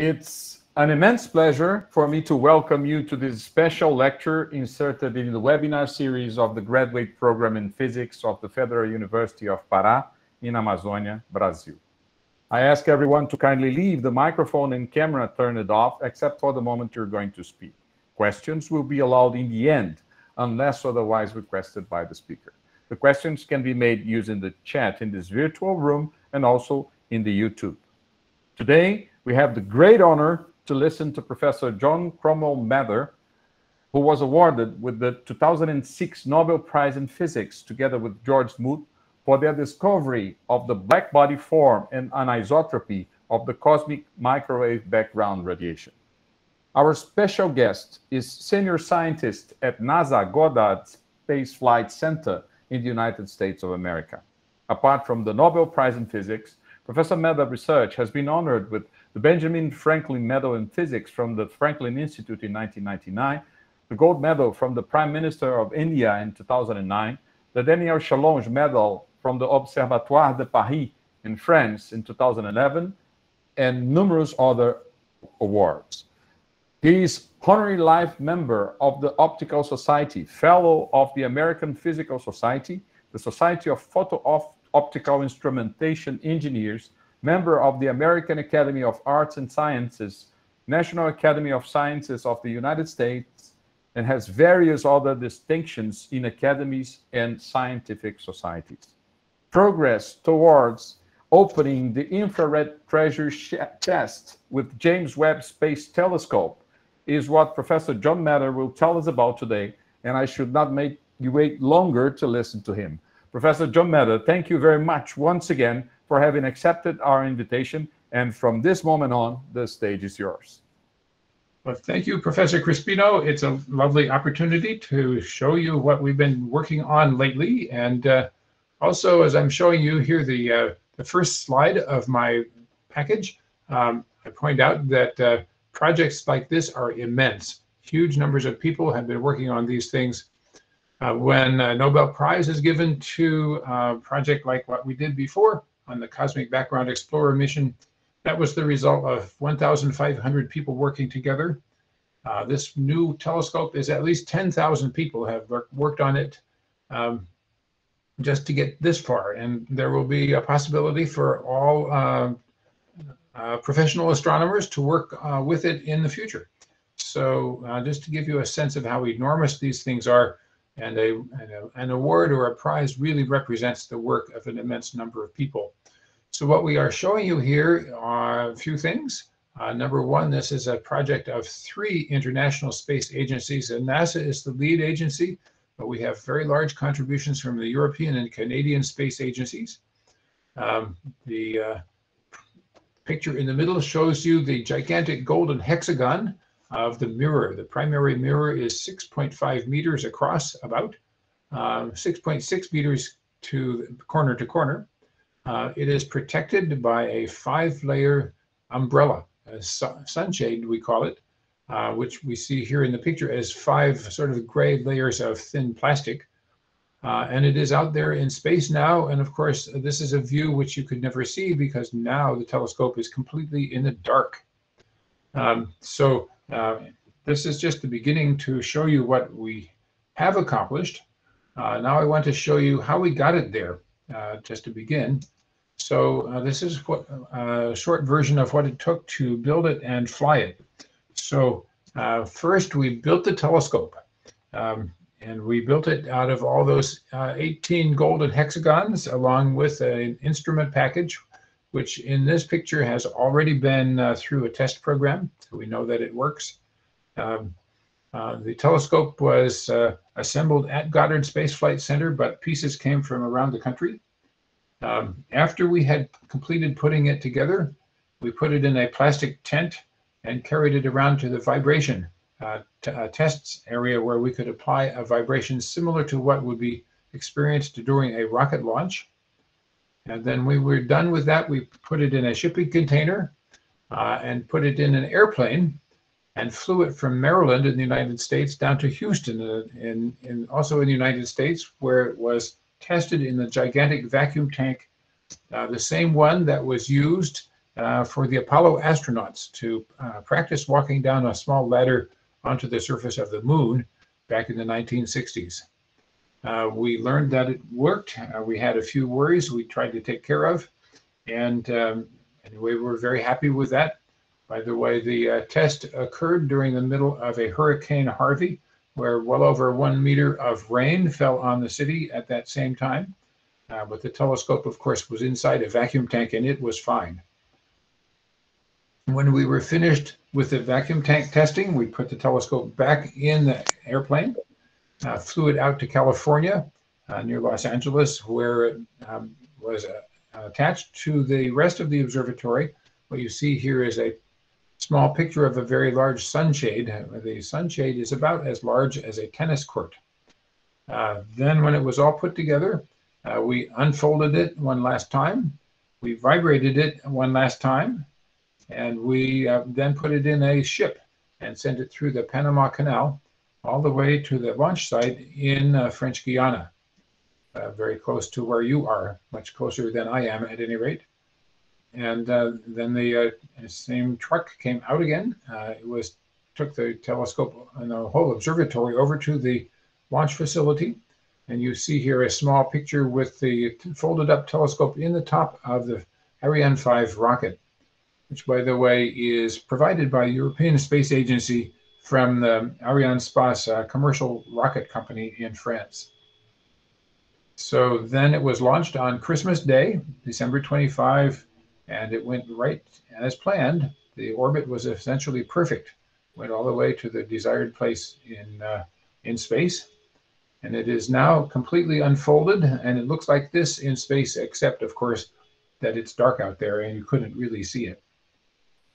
It's an immense pleasure for me to welcome you to this special lecture inserted in the webinar series of the graduate program in physics of the Federal University of Pará in Amazonia, Brazil. I ask everyone to kindly leave the microphone and camera turned off, except for the moment you're going to speak. Questions will be allowed in the end, unless otherwise requested by the speaker. The questions can be made using the chat in this virtual room and also in the YouTube. Today, we have the great honor to listen to Professor John Cromwell Mather, who was awarded with the 2006 Nobel Prize in Physics together with George Smoot for their discovery of the black body form and anisotropy of the cosmic microwave background radiation. Our special guest is senior scientist at NASA Goddard Space Flight Center in the United States of America. Apart from the Nobel Prize in Physics, Professor Mather Research has been honored with the Benjamin Franklin Medal in Physics from the Franklin Institute in 1999, the Gold Medal from the Prime Minister of India in 2009, the Daniel Chalonge Medal from the Observatoire de Paris in France in 2011, and numerous other awards. He is honorary life member of the Optical Society, fellow of the American Physical Society, the Society of Photo Optical Instrumentation Engineers, member of the American Academy of Arts and Sciences, National Academy of Sciences of the United States, and has various other distinctions in academies and scientific societies. Progress towards opening the infrared treasure chest with James Webb Space Telescope is what Professor John Mather will tell us about today, and I should not make you wait longer to listen to him. Professor John Mather, thank you very much once again for having accepted our invitation. And from this moment on, the stage is yours. Well, thank you, Professor Crispino. It's a lovely opportunity to show you what we've been working on lately. And uh, also, as I'm showing you here, the, uh, the first slide of my package, um, I point out that uh, projects like this are immense. Huge numbers of people have been working on these things. Uh, when a Nobel Prize is given to a project like what we did before, on the Cosmic Background Explorer mission. That was the result of 1,500 people working together. Uh, this new telescope is at least 10,000 people have worked on it um, just to get this far. And there will be a possibility for all uh, uh, professional astronomers to work uh, with it in the future. So uh, just to give you a sense of how enormous these things are, and a, and a, an award or a prize really represents the work of an immense number of people. So what we are showing you here are a few things. Uh, number one, this is a project of three international space agencies, and NASA is the lead agency, but we have very large contributions from the European and Canadian space agencies. Um, the uh, picture in the middle shows you the gigantic golden hexagon of the mirror. The primary mirror is 6.5 meters across, about 6.6 uh, meters to corner to corner. Uh, it is protected by a five-layer umbrella, a sunshade we call it, uh, which we see here in the picture as five sort of gray layers of thin plastic. Uh, and it is out there in space now. And of course, this is a view which you could never see because now the telescope is completely in the dark. Um, so uh, this is just the beginning to show you what we have accomplished. Uh, now I want to show you how we got it there, uh, just to begin. So uh, this is what a short version of what it took to build it and fly it. So uh, first we built the telescope. Um, and we built it out of all those uh, 18 golden hexagons along with an instrument package which in this picture has already been uh, through a test program, we know that it works. Um, uh, the telescope was uh, assembled at Goddard Space Flight Center, but pieces came from around the country. Um, after we had completed putting it together, we put it in a plastic tent and carried it around to the vibration uh, uh, tests area where we could apply a vibration similar to what would be experienced during a rocket launch. And then we were done with that. We put it in a shipping container uh, and put it in an airplane and flew it from Maryland in the United States down to Houston, uh, in, in, also in the United States, where it was tested in the gigantic vacuum tank, uh, the same one that was used uh, for the Apollo astronauts to uh, practice walking down a small ladder onto the surface of the moon back in the 1960s. Uh, we learned that it worked. Uh, we had a few worries we tried to take care of. And um, anyway, we're very happy with that. By the way, the uh, test occurred during the middle of a Hurricane Harvey, where well over one meter of rain fell on the city at that same time. Uh, but the telescope, of course, was inside a vacuum tank and it was fine. When we were finished with the vacuum tank testing, we put the telescope back in the airplane, uh, flew it out to California uh, near Los Angeles, where it um, was uh, attached to the rest of the observatory. What you see here is a small picture of a very large sunshade. The sunshade is about as large as a tennis court. Uh, then when it was all put together, uh, we unfolded it one last time. We vibrated it one last time. And we uh, then put it in a ship and sent it through the Panama Canal all the way to the launch site in uh, French Guiana, uh, very close to where you are, much closer than I am at any rate. And uh, then the uh, same truck came out again. Uh, it was took the telescope and the whole observatory over to the launch facility. And you see here a small picture with the folded up telescope in the top of the Ariane 5 rocket, which by the way is provided by European Space Agency from the Arianespace uh, commercial rocket company in France. So then it was launched on Christmas Day, December 25, and it went right as planned. The orbit was essentially perfect, went all the way to the desired place in uh, in space, and it is now completely unfolded, and it looks like this in space, except of course that it's dark out there and you couldn't really see it.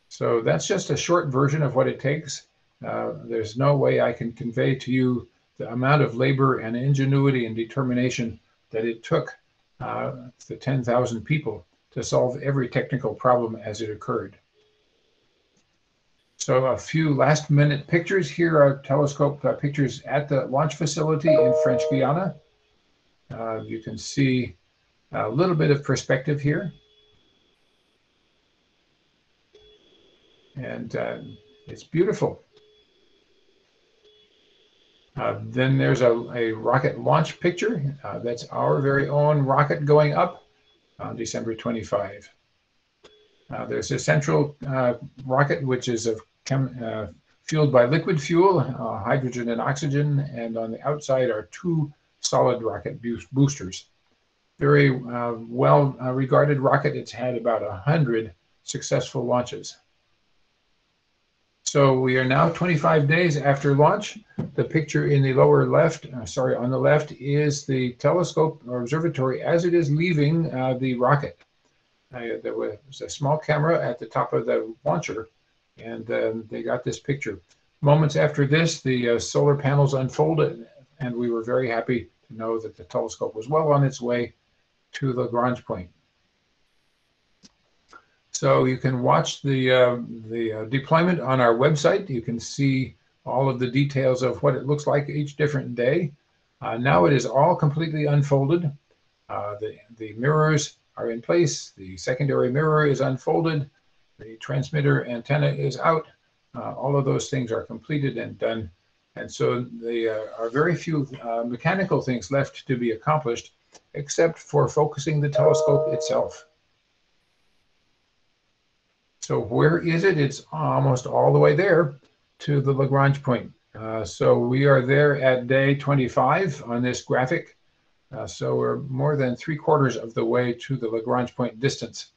So that's just a short version of what it takes. Uh, there's no way I can convey to you the amount of labor and ingenuity and determination that it took uh, the 10,000 people to solve every technical problem as it occurred. So a few last minute pictures. Here are telescope uh, pictures at the launch facility in French Guiana. Uh, you can see a little bit of perspective here. And uh, it's beautiful. Uh, then there's a, a rocket launch picture. Uh, that's our very own rocket going up on December 25. Uh, there's a central uh, rocket, which is of uh, fueled by liquid fuel, uh, hydrogen and oxygen, and on the outside are two solid rocket boosters. Very uh, well uh, regarded rocket. It's had about 100 successful launches. So we are now 25 days after launch. The picture in the lower left, uh, sorry, on the left is the telescope or observatory as it is leaving uh, the rocket. Uh, there was a small camera at the top of the launcher, and um, they got this picture. Moments after this, the uh, solar panels unfolded, and we were very happy to know that the telescope was well on its way to Lagrange point. So you can watch the, uh, the uh, deployment on our website. You can see all of the details of what it looks like each different day. Uh, now it is all completely unfolded. Uh, the, the mirrors are in place. The secondary mirror is unfolded. The transmitter antenna is out. Uh, all of those things are completed and done. And so there uh, are very few mechanical things left to be accomplished, except for focusing the telescope itself. So where is it? It's almost all the way there to the Lagrange point. Uh, so we are there at day 25 on this graphic. Uh, so we're more than three quarters of the way to the Lagrange point distance,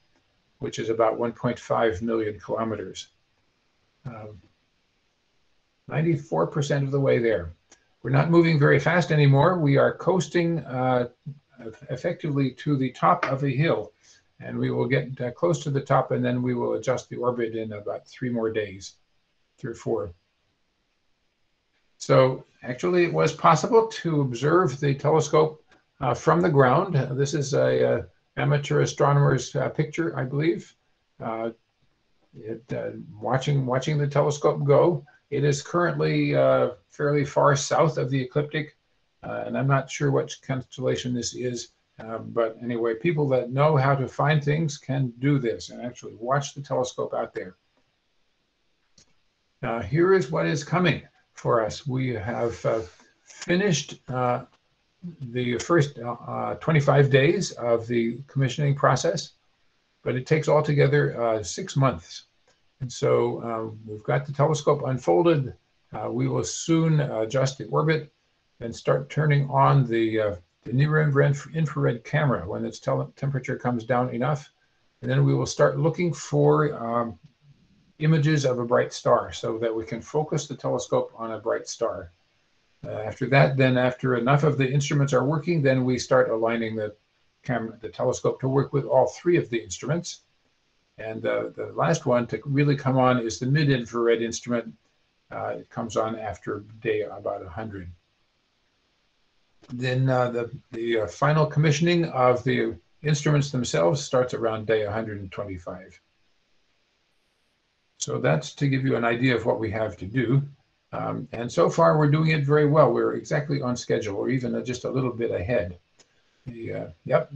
which is about 1.5 million kilometers. 94% um, of the way there. We're not moving very fast anymore. We are coasting uh, effectively to the top of a hill and we will get uh, close to the top and then we will adjust the orbit in about three more days, three or four. So actually it was possible to observe the telescope uh, from the ground. This is a, uh, amateur astronomer's uh, picture, I believe. Uh, it, uh, watching, watching the telescope go. It is currently fairly far south of the ecliptic, and I'm not sure what constellation this is Uh, but anyway, people that know how to find things can do this and actually watch the telescope out there. Now, here is what is coming for us. We have uh, finished uh, the first uh, 25 days of the commissioning process, but it takes altogether uh, six months. And so uh, we've got the telescope unfolded. we will soon adjust the orbit and start turning on the the near infrared camera when its temperature comes down enough. And then we will start looking for um, images of a bright star so that we can focus the telescope on a bright star. Uh, after that, then after enough of the instruments are working, then we start aligning the camera, the telescope to work with all three of the instruments. And uh, the last one to really come on is the mid-infrared instrument. Uh, it comes on after day about 100 then uh, the, the uh, final commissioning of the instruments themselves starts around day 125. So that's to give you an idea of what we have to do. Um, and so far, we're doing it very well. We're exactly on schedule, or even just a little bit ahead. The, uh, yep,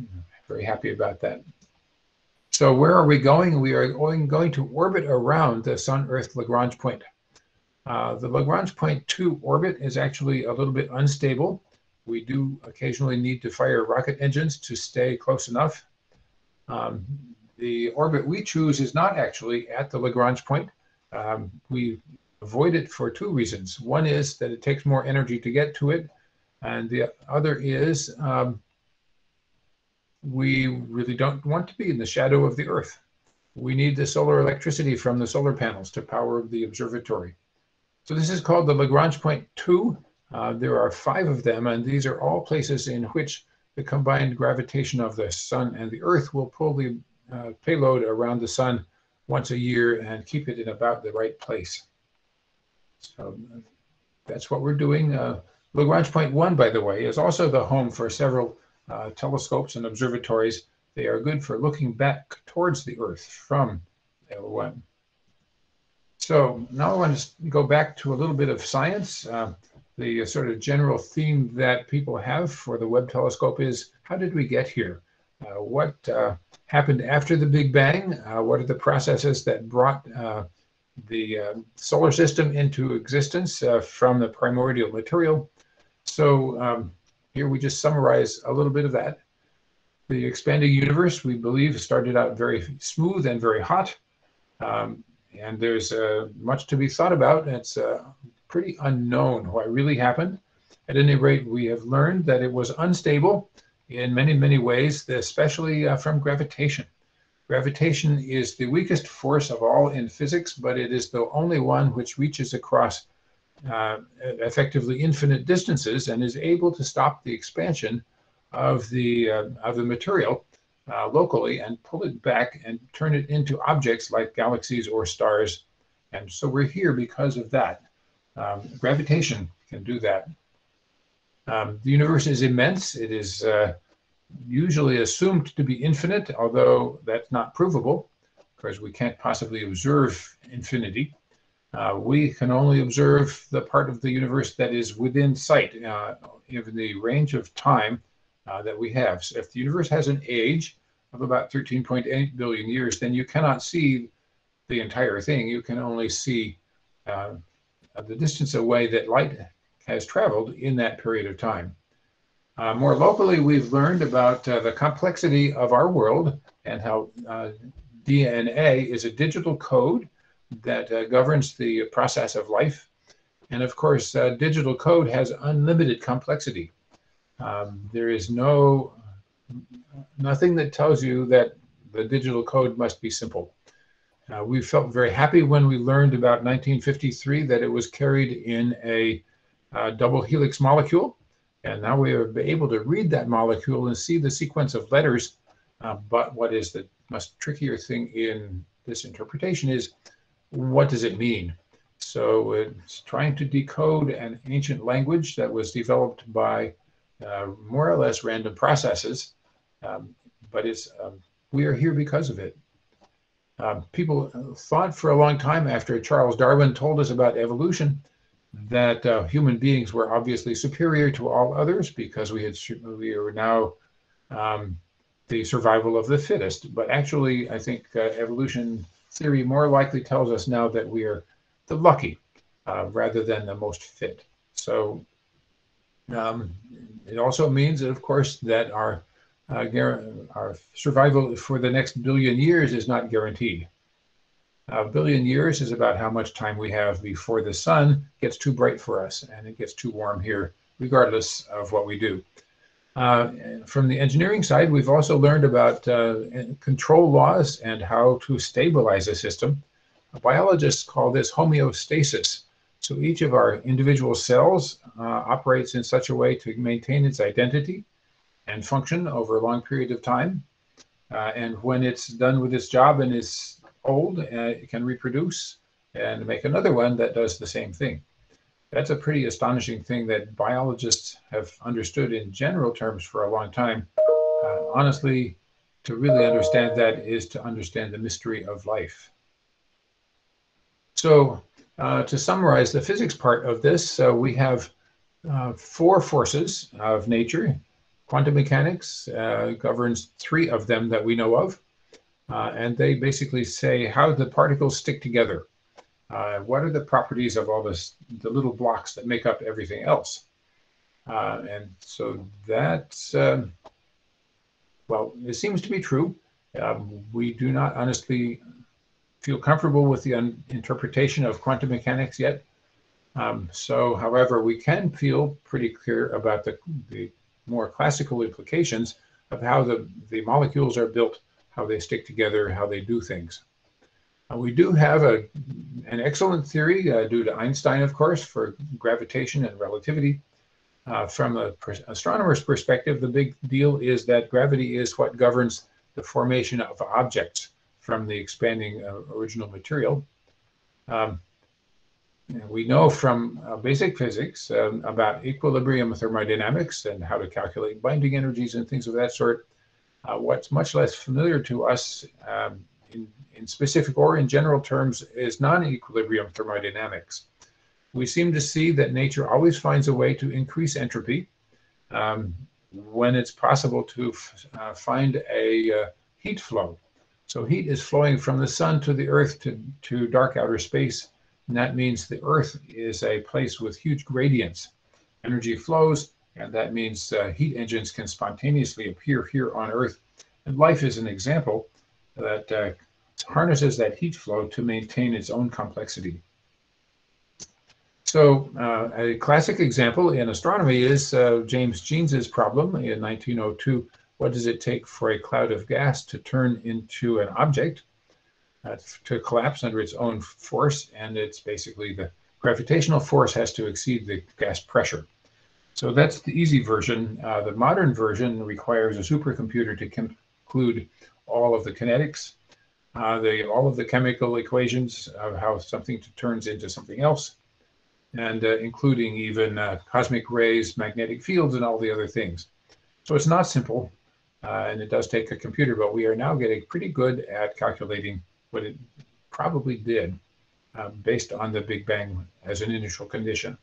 very happy about that. So where are we going? We are going, going to orbit around the Sun-Earth Lagrange point. Uh, the Lagrange point 2 orbit is actually a little bit unstable. We do occasionally need to fire rocket engines to stay close enough. Um, the orbit we choose is not actually at the Lagrange point. Um, we avoid it for two reasons. One is that it takes more energy to get to it, and the other is um, we really don't want to be in the shadow of the Earth. We need the solar electricity from the solar panels to power the observatory. So this is called the Lagrange point 2. Uh, there are five of them, and these are all places in which the combined gravitation of the sun and the earth will pull the uh, payload around the sun once a year and keep it in about the right place. So that's what we're doing. Uh, Lagrange Point 1, by the way, is also the home for several uh, telescopes and observatories. They are good for looking back towards the Earth from L1. So now I want to go back to a little bit of science. Uh, the sort of general theme that people have for the Webb telescope is how did we get here? Uh, what uh, happened after the Big Bang? Uh, what are the processes that brought uh, the uh, solar system into existence uh, from the primordial material? So um, here we just summarize a little bit of that. The expanding universe, we believe, started out very smooth and very hot. Um, and there's much to be thought about. It's pretty unknown what really happened. At any rate, we have learned that it was unstable in many, many ways, especially uh, from gravitation. Gravitation is the weakest force of all in physics, but it is the only one which reaches across uh, effectively infinite distances and is able to stop the expansion of the, uh, of the material uh, locally and pull it back and turn it into objects like galaxies or stars. And so we're here because of that. Um, gravitation can do that. Um, the universe is immense. It is uh, usually assumed to be infinite, although that's not provable because we can't possibly observe infinity. Uh, we can only observe the part of the universe that is within sight, uh, in the range of time uh, that we have. So if the universe has an age of about 13.8 billion years, then you cannot see the entire thing. You can only see uh, the distance away that light has traveled in that period of time. Uh, more locally, we've learned about uh, the complexity of our world and how uh, DNA is a digital code that uh, governs the process of life. And of course, uh, digital code has unlimited complexity. Um, there is no nothing that tells you that the digital code must be simple. Uh, we felt very happy when we learned about 1953 that it was carried in a uh, double helix molecule. And now we are able to read that molecule and see the sequence of letters. Uh, but what is the most trickier thing in this interpretation is what does it mean? So it's trying to decode an ancient language that was developed by uh, more or less random processes. Um, but it's um, we are here because of it. Uh, people thought for a long time after Charles Darwin told us about evolution that uh, human beings were obviously superior to all others because we had we are now um, the survival of the fittest. But actually, I think uh, evolution theory more likely tells us now that we are the lucky uh, rather than the most fit. So um, it also means, that, of course, that our uh, our survival for the next billion years is not guaranteed. A billion years is about how much time we have before the sun gets too bright for us and it gets too warm here, regardless of what we do. Uh, from the engineering side, we've also learned about uh, control laws and how to stabilize a system. Biologists call this homeostasis. So each of our individual cells uh, operates in such a way to maintain its identity and function over a long period of time. Uh, and when it's done with its job and is old, uh, it can reproduce and make another one that does the same thing. That's a pretty astonishing thing that biologists have understood in general terms for a long time. Uh, honestly, to really understand that is to understand the mystery of life. So, uh, to summarize the physics part of this, uh, we have uh, four forces of nature Quantum mechanics uh, governs three of them that we know of. Uh, and they basically say how the particles stick together. Uh, what are the properties of all this, the little blocks that make up everything else? Uh, and so that's, um, well, it seems to be true. Um, we do not honestly feel comfortable with the interpretation of quantum mechanics yet. Um, so, however, we can feel pretty clear about the, the more classical implications of how the, the molecules are built, how they stick together, how they do things. Uh, we do have a, an excellent theory uh, due to Einstein, of course, for gravitation and relativity. Uh, from an astronomer's perspective, the big deal is that gravity is what governs the formation of objects from the expanding uh, original material. Um, we know from uh, basic physics um, about equilibrium thermodynamics and how to calculate binding energies and things of that sort. Uh, what's much less familiar to us um, in, in specific or in general terms is non-equilibrium thermodynamics. We seem to see that nature always finds a way to increase entropy um, when it's possible to uh, find a uh, heat flow. So heat is flowing from the sun to the earth to, to dark outer space and that means the Earth is a place with huge gradients. Energy flows, and that means uh, heat engines can spontaneously appear here on Earth. And life is an example that uh, harnesses that heat flow to maintain its own complexity. So uh, a classic example in astronomy is uh, James Jeans's problem in 1902. What does it take for a cloud of gas to turn into an object? Uh, to collapse under its own force, and it's basically the gravitational force has to exceed the gas pressure. So that's the easy version. Uh, the modern version requires a supercomputer to conclude all of the kinetics, uh, the, all of the chemical equations of how something turns into something else, and uh, including even uh, cosmic rays, magnetic fields, and all the other things. So it's not simple, uh, and it does take a computer, but we are now getting pretty good at calculating what it probably did uh, based on the Big Bang as an initial condition.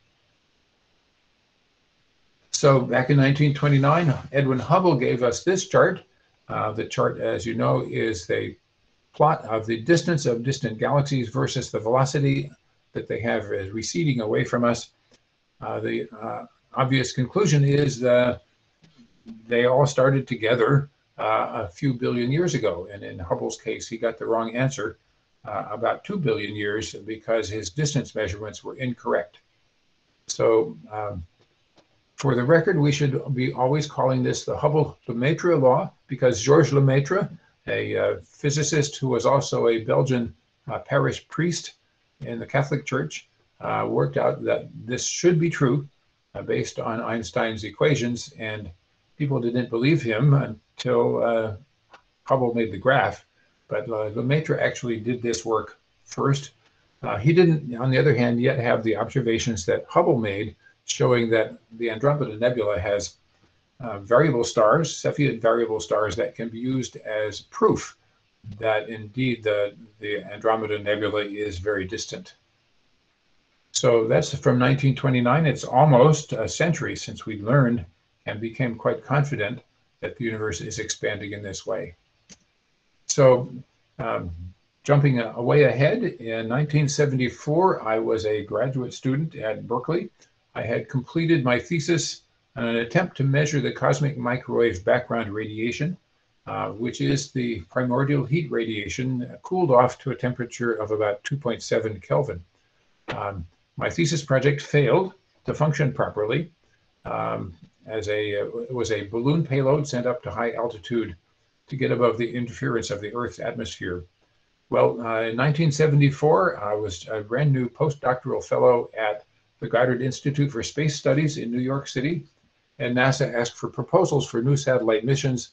So back in 1929, Edwin Hubble gave us this chart. Uh, the chart, as you know, is a plot of the distance of distant galaxies versus the velocity that they have as receding away from us. Uh, the uh, obvious conclusion is that they all started together uh, a few billion years ago. And in Hubble's case, he got the wrong answer uh, about 2 billion years because his distance measurements were incorrect. So um, for the record, we should be always calling this the Hubble-Lemaitre law because Georges Lemaitre, a uh, physicist who was also a Belgian uh, parish priest in the Catholic Church, uh, worked out that this should be true uh, based on Einstein's equations and people didn't believe him until uh, Hubble made the graph. But uh, Lemaitre actually did this work first. Uh, he didn't, on the other hand, yet have the observations that Hubble made showing that the Andromeda Nebula has uh, variable stars, Cepheid variable stars that can be used as proof that indeed the, the Andromeda Nebula is very distant. So that's from 1929. It's almost a century since we learned and became quite confident that the universe is expanding in this way. So um, jumping away ahead, in 1974, I was a graduate student at Berkeley. I had completed my thesis on an attempt to measure the cosmic microwave background radiation, uh, which is the primordial heat radiation cooled off to a temperature of about 2.7 Kelvin. Um, my thesis project failed to function properly um, as a, it was a balloon payload sent up to high altitude to get above the interference of the Earth's atmosphere. Well, uh, in 1974, I was a brand new postdoctoral fellow at the Goddard Institute for Space Studies in New York City, and NASA asked for proposals for new satellite missions.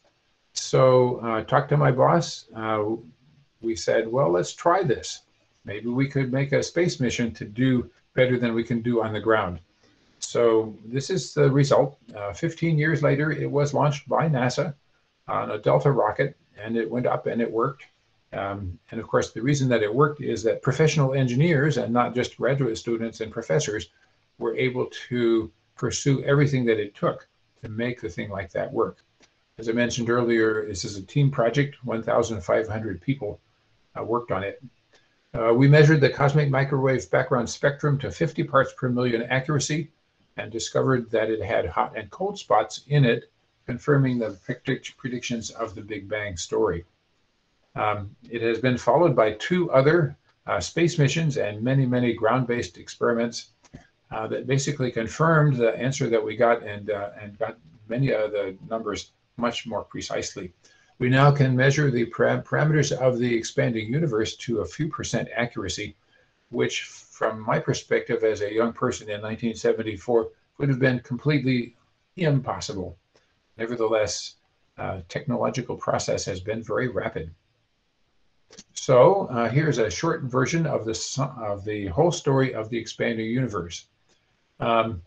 So I uh, talked to my boss. Uh, we said, well, let's try this. Maybe we could make a space mission to do better than we can do on the ground. So this is the result. Uh, 15 years later, it was launched by NASA on a Delta rocket, and it went up and it worked. Um, and of course, the reason that it worked is that professional engineers and not just graduate students and professors were able to pursue everything that it took to make the thing like that work. As I mentioned earlier, this is a team project. 1,500 people uh, worked on it. Uh, we measured the cosmic microwave background spectrum to 50 parts per million accuracy and discovered that it had hot and cold spots in it confirming the predictions of the Big Bang story. Um, it has been followed by two other uh, space missions and many, many ground-based experiments uh, that basically confirmed the answer that we got and, uh, and got many of the numbers much more precisely. We now can measure the param parameters of the expanding universe to a few percent accuracy, which from my perspective as a young person in 1974 would have been completely impossible. Nevertheless, uh, technological process has been very rapid. So uh, here's a short version of the, of the whole story of the expanding universe. Um,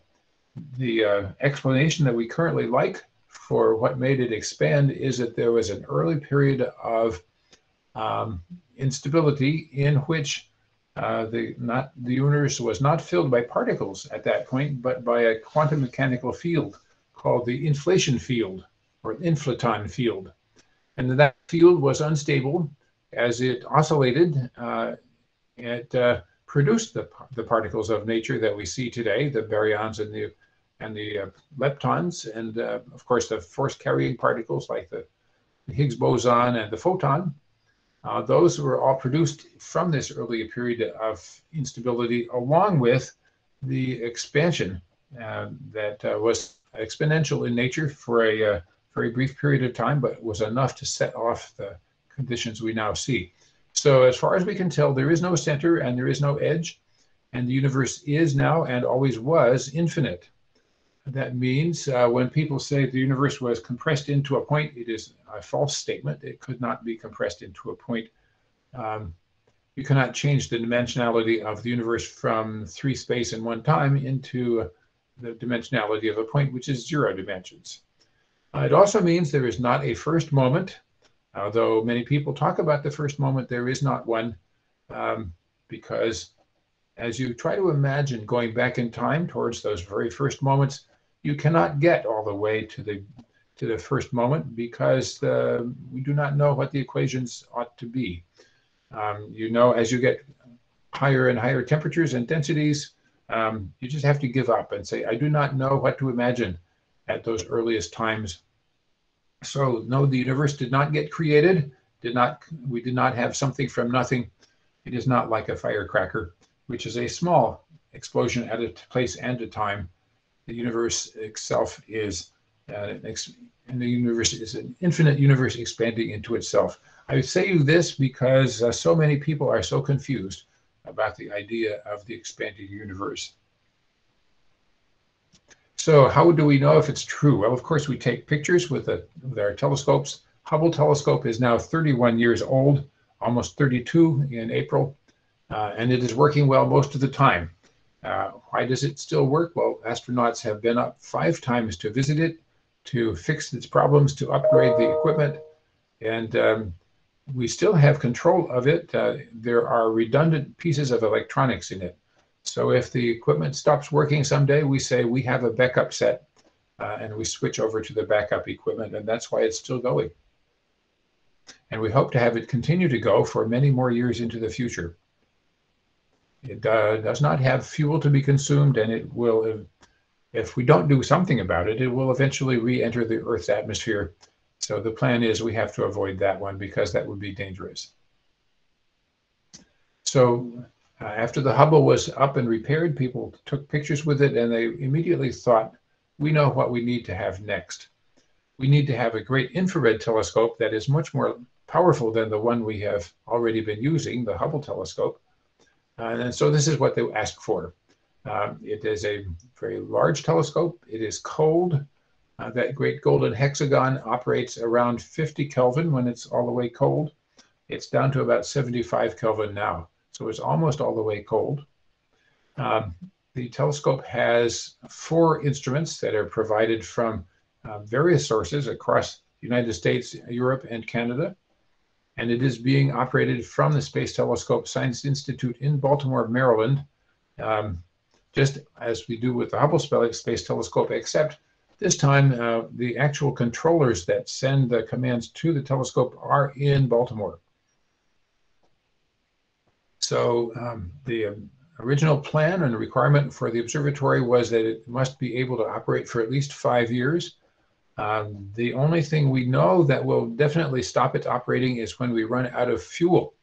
the uh, explanation that we currently like for what made it expand is that there was an early period of um, instability in which uh, the not the universe was not filled by particles at that point, but by a quantum mechanical field called the inflation field or inflaton field. And that field was unstable as it oscillated. Uh, it uh, produced the, the particles of nature that we see today, the baryons and the and the uh, leptons, and uh, of course the force carrying particles like the, the Higgs boson and the photon. Uh, those were all produced from this earlier period of instability, along with the expansion uh, that uh, was exponential in nature for a uh, very brief period of time, but was enough to set off the conditions we now see. So as far as we can tell, there is no center and there is no edge, and the universe is now and always was infinite. That means uh, when people say the universe was compressed into a point, it is a false statement. It could not be compressed into a point. Um, you cannot change the dimensionality of the universe from three space and one time into the dimensionality of a point, which is zero dimensions. Uh, it also means there is not a first moment, although many people talk about the first moment, there is not one, um, because as you try to imagine going back in time towards those very first moments, you cannot get all the way to the to the first moment because the, we do not know what the equations ought to be. Um, you know, as you get higher and higher temperatures and densities, um, you just have to give up and say, I do not know what to imagine at those earliest times. So no, the universe did not get created. Did not we did not have something from nothing. It is not like a firecracker, which is a small explosion at a place and a time. The universe itself is, uh, and the universe is an infinite universe expanding into itself. I say this because uh, so many people are so confused about the idea of the expanding universe. So how do we know if it's true? Well, of course, we take pictures with, a, with our telescopes. Hubble telescope is now 31 years old, almost 32 in April, uh, and it is working well most of the time. Uh, why does it still work? Well, astronauts have been up five times to visit it, to fix its problems, to upgrade the equipment, and um, we still have control of it. Uh, there are redundant pieces of electronics in it. So if the equipment stops working someday, we say we have a backup set uh, and we switch over to the backup equipment, and that's why it's still going. And we hope to have it continue to go for many more years into the future. It uh, does not have fuel to be consumed, and it will, if we don't do something about it, it will eventually re-enter the Earth's atmosphere. So the plan is we have to avoid that one because that would be dangerous. So uh, after the Hubble was up and repaired, people took pictures with it and they immediately thought, we know what we need to have next. We need to have a great infrared telescope that is much more powerful than the one we have already been using, the Hubble telescope. Uh, and so this is what they asked for. Um, it is a very large telescope. It is cold. Uh, that great golden hexagon operates around 50 Kelvin when it's all the way cold. It's down to about 75 Kelvin now, so it's almost all the way cold. Um, the telescope has four instruments that are provided from uh, various sources across the United States, Europe, and Canada. And it is being operated from the Space Telescope Science Institute in Baltimore, Maryland, um, just as we do with the Hubble Space Telescope, except this time uh, the actual controllers that send the commands to the telescope are in Baltimore. So um, the um, original plan and requirement for the observatory was that it must be able to operate for at least five years. Um, the only thing we know that will definitely stop it operating is when we run out of fuel.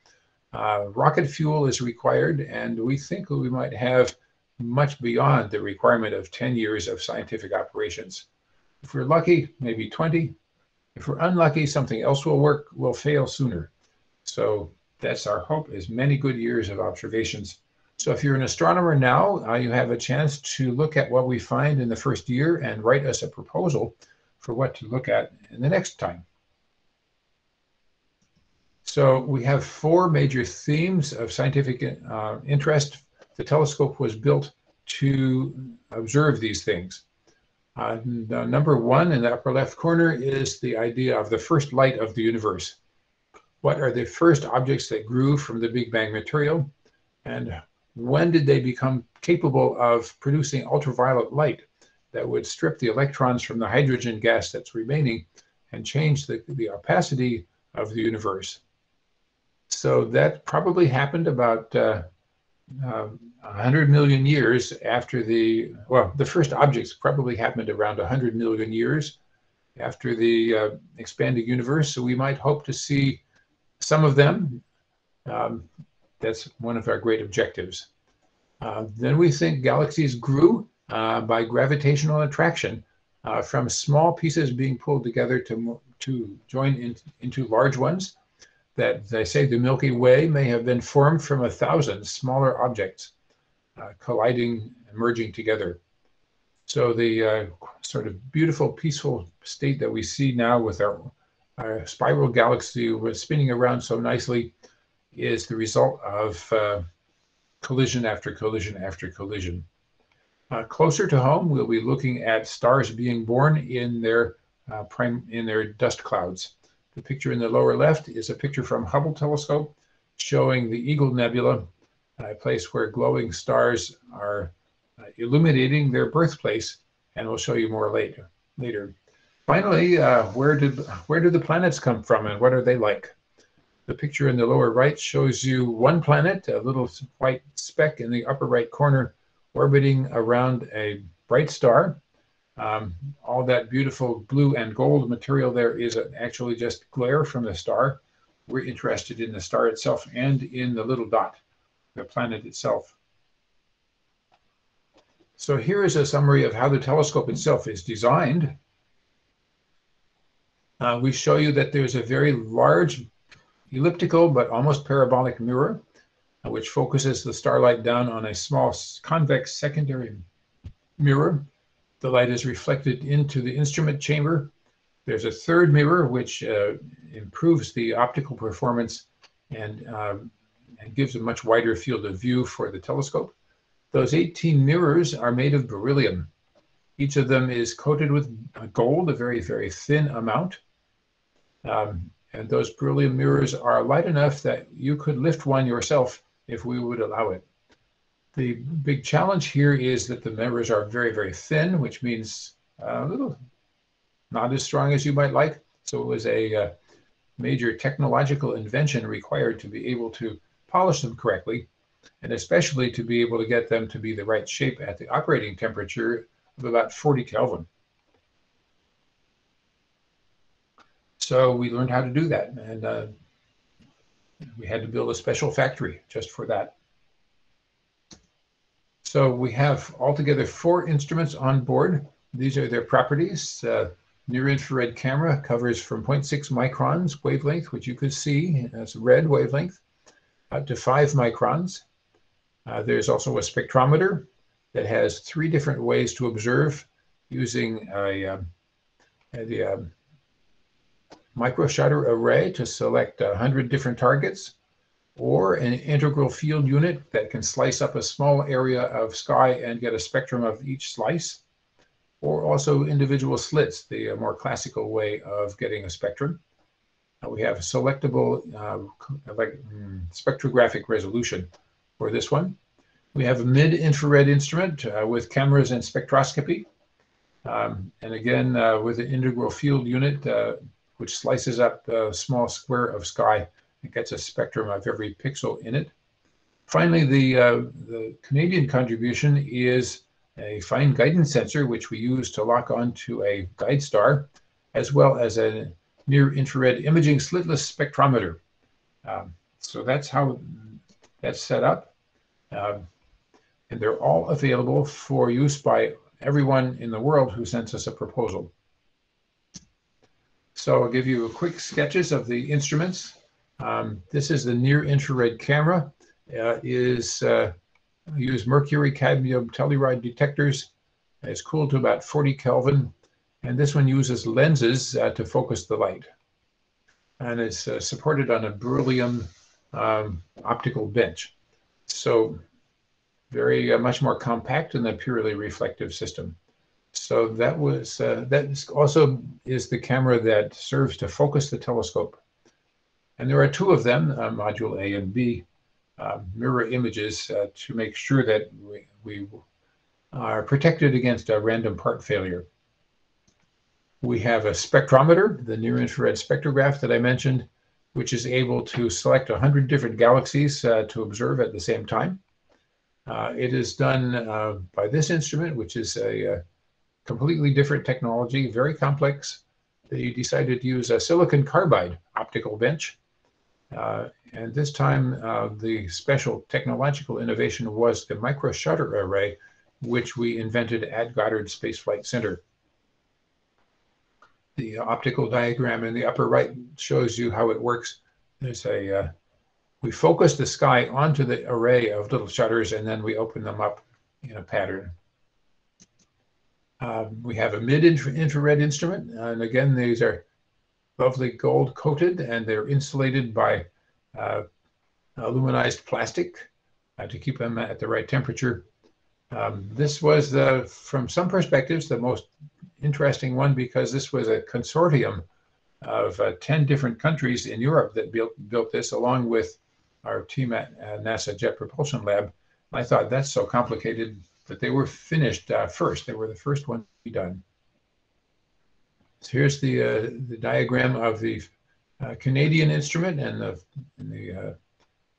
Uh, rocket fuel is required, and we think we might have much beyond the requirement of 10 years of scientific operations. If we're lucky, maybe 20. If we're unlucky, something else will work, will fail sooner. So that's our hope is many good years of observations so if you're an astronomer now, uh, you have a chance to look at what we find in the first year and write us a proposal for what to look at in the next time. So we have four major themes of scientific uh, interest. The telescope was built to observe these things. Uh, number one in the upper left corner is the idea of the first light of the universe. What are the first objects that grew from the Big Bang material? And when did they become capable of producing ultraviolet light that would strip the electrons from the hydrogen gas that's remaining and change the, the opacity of the universe? So that probably happened about uh, uh, 100 million years after the, well, the first objects probably happened around 100 million years after the uh, expanding universe. So we might hope to see some of them um, that's one of our great objectives. Uh, then we think galaxies grew uh, by gravitational attraction uh, from small pieces being pulled together to, to join in, into large ones. That they say the Milky Way may have been formed from a thousand smaller objects uh, colliding and merging together. So the uh, sort of beautiful, peaceful state that we see now with our, our spiral galaxy spinning around so nicely is the result of uh, collision after collision after collision. Uh, closer to home, we'll be looking at stars being born in their uh, prime in their dust clouds. The picture in the lower left is a picture from Hubble telescope showing the Eagle Nebula, a place where glowing stars are uh, illuminating their birthplace, and we'll show you more later. Later, finally, uh, where did where do the planets come from, and what are they like? The picture in the lower right shows you one planet, a little white speck in the upper right corner, orbiting around a bright star. Um, all that beautiful blue and gold material there is actually just glare from the star. We're interested in the star itself and in the little dot, the planet itself. So here is a summary of how the telescope itself is designed. Uh, we show you that there's a very large elliptical but almost parabolic mirror, which focuses the starlight down on a small convex secondary mirror. The light is reflected into the instrument chamber. There's a third mirror which uh, improves the optical performance and, uh, and gives a much wider field of view for the telescope. Those 18 mirrors are made of beryllium. Each of them is coated with gold, a very, very thin amount. Um, and those beryllium mirrors are light enough that you could lift one yourself if we would allow it. The big challenge here is that the members are very, very thin, which means a little not as strong as you might like. So it was a uh, major technological invention required to be able to polish them correctly, and especially to be able to get them to be the right shape at the operating temperature of about 40 Kelvin. So we learned how to do that, and uh, we had to build a special factory just for that. So we have altogether four instruments on board. These are their properties. Uh, near-infrared camera covers from 0.6 microns wavelength, which you could see as red wavelength, up to 5 microns. Uh, there's also a spectrometer that has three different ways to observe using a, um, a um, microshutter array to select 100 different targets or an integral field unit that can slice up a small area of sky and get a spectrum of each slice, or also individual slits, the uh, more classical way of getting a spectrum. Uh, we have a selectable uh, like, mm, spectrographic resolution for this one. We have a mid-infrared instrument uh, with cameras and spectroscopy. Um, and again, uh, with an integral field unit, uh, which slices up a small square of sky and gets a spectrum of every pixel in it. Finally, the, uh, the Canadian contribution is a fine guidance sensor, which we use to lock onto a guide star, as well as a near infrared imaging slitless spectrometer. Um, so that's how that's set up. Um, and they're all available for use by everyone in the world who sends us a proposal. So I'll give you a quick sketches of the instruments. Um, this is the near infrared camera. Uh, is uh, use mercury cadmium telluride detectors. It's cooled to about 40 Kelvin. And this one uses lenses uh, to focus the light. And it's uh, supported on a beryllium um, optical bench. So very uh, much more compact than the purely reflective system. So that was uh, that also is the camera that serves to focus the telescope. And there are two of them, uh, module A and B, uh, mirror images uh, to make sure that we, we are protected against a random part failure. We have a spectrometer, the near-infrared spectrograph that I mentioned, which is able to select 100 different galaxies uh, to observe at the same time. Uh, it is done by this instrument, which is a, a completely different technology, very complex. They decided to use a silicon carbide optical bench uh, and this time, uh, the special technological innovation was the microshutter array, which we invented at Goddard Space Flight Center. The optical diagram in the upper right shows you how it works. There's a, uh, we focus the sky onto the array of little shutters and then we open them up in a pattern. Um, we have a mid-infrared instrument, and again, these are lovely gold coated and they're insulated by uh, aluminized plastic uh, to keep them at the right temperature. Um, this was, the, from some perspectives, the most interesting one because this was a consortium of uh, 10 different countries in Europe that built, built this along with our team at uh, NASA Jet Propulsion Lab. I thought that's so complicated that they were finished uh, first. They were the first one to be done. So here's the, uh, the diagram of the uh, Canadian instrument and the, and the uh,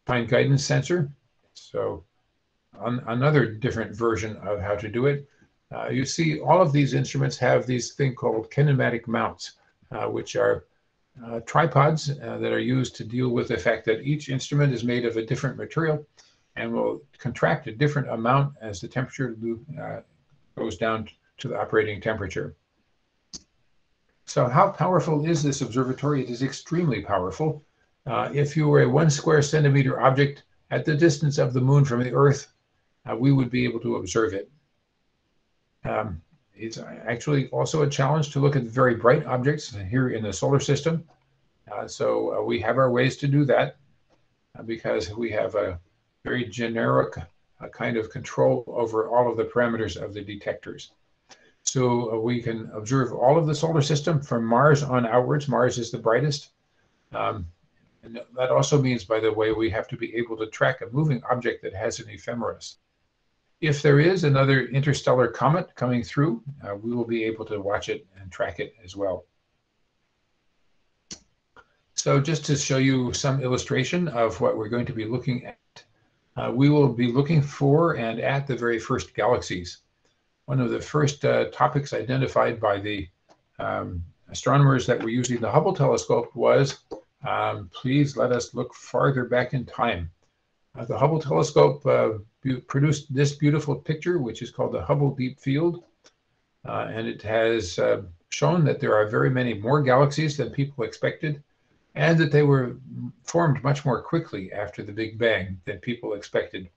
fine guidance sensor. So on, another different version of how to do it. Uh, you see all of these instruments have these thing called kinematic mounts, uh, which are uh, tripods uh, that are used to deal with the fact that each instrument is made of a different material and will contract a different amount as the temperature goes down to the operating temperature. So how powerful is this observatory? It is extremely powerful. Uh, if you were a one square centimeter object at the distance of the moon from the Earth, uh, we would be able to observe it. Um, it's actually also a challenge to look at very bright objects here in the solar system. Uh, so uh, we have our ways to do that uh, because we have a very generic kind of control over all of the parameters of the detectors. So uh, we can observe all of the solar system from Mars on outwards. Mars is the brightest. Um, and that also means, by the way, we have to be able to track a moving object that has an ephemeris. if there is another interstellar comet coming through, uh, we will be able to watch it and track it as well. So just to show you some illustration of what we're going to be looking at, uh, we will be looking for and at the very first galaxies. One of the first uh, topics identified by the um, astronomers that were using the Hubble telescope was, um, please let us look farther back in time. Uh, the Hubble telescope uh, produced this beautiful picture, which is called the Hubble Deep Field. Uh, and it has uh, shown that there are very many more galaxies than people expected and that they were formed much more quickly after the Big Bang than people expected.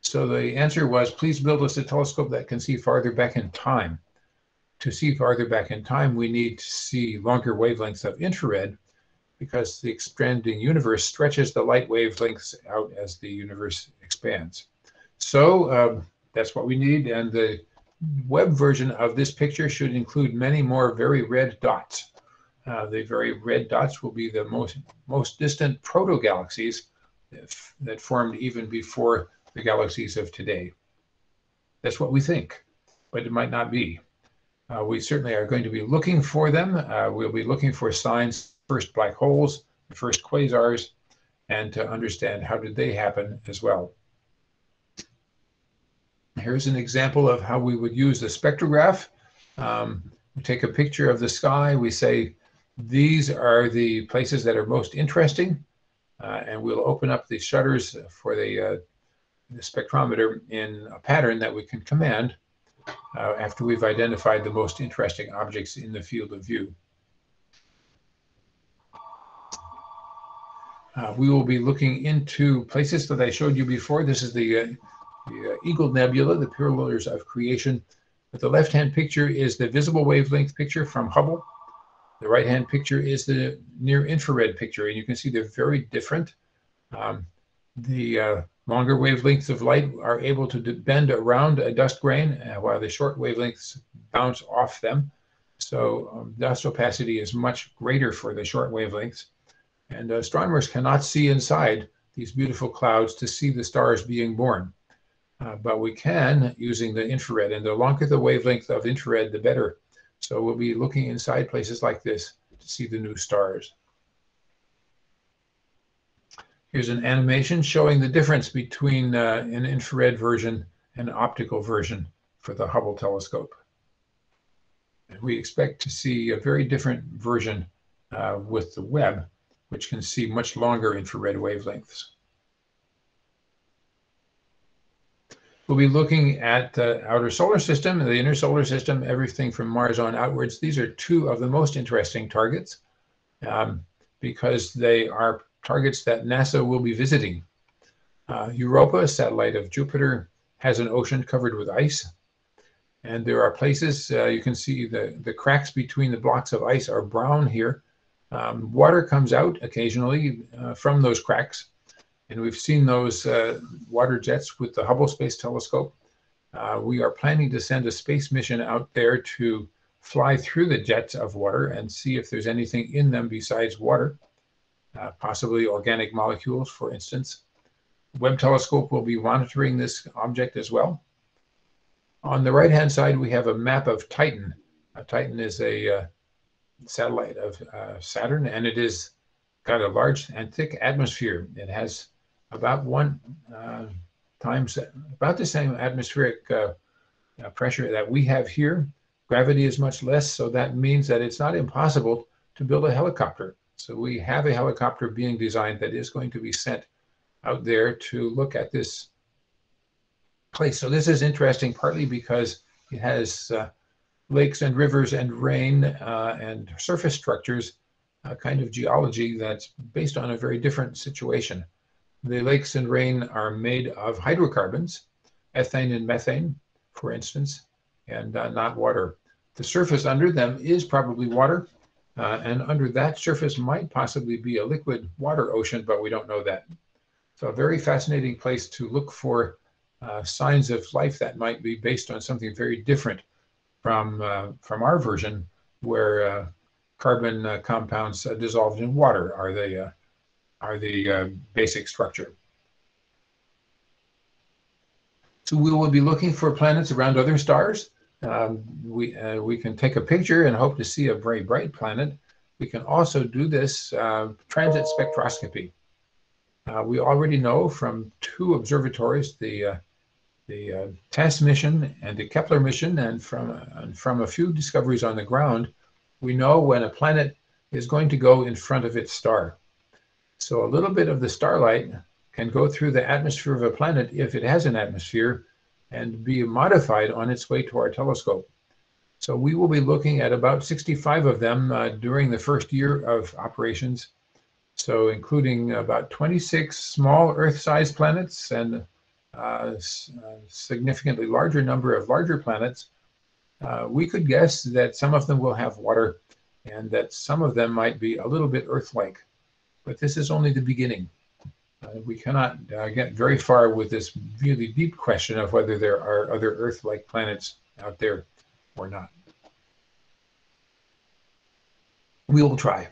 So the answer was, please build us a telescope that can see farther back in time. To see farther back in time, we need to see longer wavelengths of infrared because the expanding universe stretches the light wavelengths out as the universe expands. So um, that's what we need. And the Webb version of this picture should include many more very red dots. Uh, the very red dots will be the most, most distant proto-galaxies that, that formed even before the galaxies of today. That's what we think, but it might not be. Uh, we certainly are going to be looking for them. Uh, we'll be looking for signs, first black holes, first quasars, and to understand how did they happen as well. Here's an example of how we would use the spectrograph. Um, we take a picture of the sky, we say, these are the places that are most interesting, uh, and we'll open up the shutters for the, uh, the, spectrometer in a pattern that we can command uh, after we've identified the most interesting objects in the field of view. Uh, we will be looking into places that I showed you before. This is the, uh, the uh, Eagle Nebula, the pillars of creation. But the left-hand picture is the visible wavelength picture from Hubble. The right-hand picture is the near-infrared picture, and you can see they're very different. Um, the uh, longer wavelengths of light are able to bend around a dust grain, uh, while the short wavelengths bounce off them. So um, dust opacity is much greater for the short wavelengths. And astronomers cannot see inside these beautiful clouds to see the stars being born. Uh, but we can using the infrared, and the longer the wavelength of infrared, the better so we'll be looking inside places like this to see the new stars. Here's an animation showing the difference between uh, an infrared version and an optical version for the Hubble telescope. And we expect to see a very different version uh, with the Webb, which can see much longer infrared wavelengths. We'll be looking at the outer solar system, and the inner solar system, everything from Mars on outwards. These are two of the most interesting targets um, because they are targets that NASA will be visiting. Uh, Europa, a satellite of Jupiter, has an ocean covered with ice. And there are places, uh, you can see the, the cracks between the blocks of ice are brown here. Um, water comes out occasionally uh, from those cracks. And we've seen those uh, water jets with the Hubble Space Telescope. Uh, we are planning to send a space mission out there to fly through the jets of water and see if there's anything in them besides water, uh, possibly organic molecules, for instance. Webb telescope will be monitoring this object as well. On the right-hand side, we have a map of Titan. Uh, Titan is a uh, satellite of uh, Saturn, and it is got a large and thick atmosphere. It has about one uh, times about the same atmospheric uh, uh, pressure that we have here. Gravity is much less, so that means that it's not impossible to build a helicopter. So we have a helicopter being designed that is going to be sent out there to look at this place. So this is interesting partly because it has uh, lakes and rivers and rain uh, and surface structures, a kind of geology that's based on a very different situation. The lakes and rain are made of hydrocarbons, ethane and methane, for instance, and uh, not water. The surface under them is probably water, uh, and under that surface might possibly be a liquid water ocean, but we don't know that. So a very fascinating place to look for uh, signs of life that might be based on something very different from, uh, from our version, where uh, carbon uh, compounds dissolved in water are they are the uh, basic structure. So we will be looking for planets around other stars. Um, we, uh, we can take a picture and hope to see a very bright planet. We can also do this uh, transit spectroscopy. Uh, we already know from two observatories, the uh, the uh, TESS mission and the Kepler mission, and from and from a few discoveries on the ground, we know when a planet is going to go in front of its star. So a little bit of the starlight can go through the atmosphere of a planet if it has an atmosphere and be modified on its way to our telescope. So we will be looking at about 65 of them uh, during the first year of operations. So including about 26 small Earth-sized planets and uh, a significantly larger number of larger planets, uh, we could guess that some of them will have water and that some of them might be a little bit Earth-like. But this is only the beginning. Uh, we cannot uh, get very far with this really deep question of whether there are other Earth-like planets out there or not. We will try.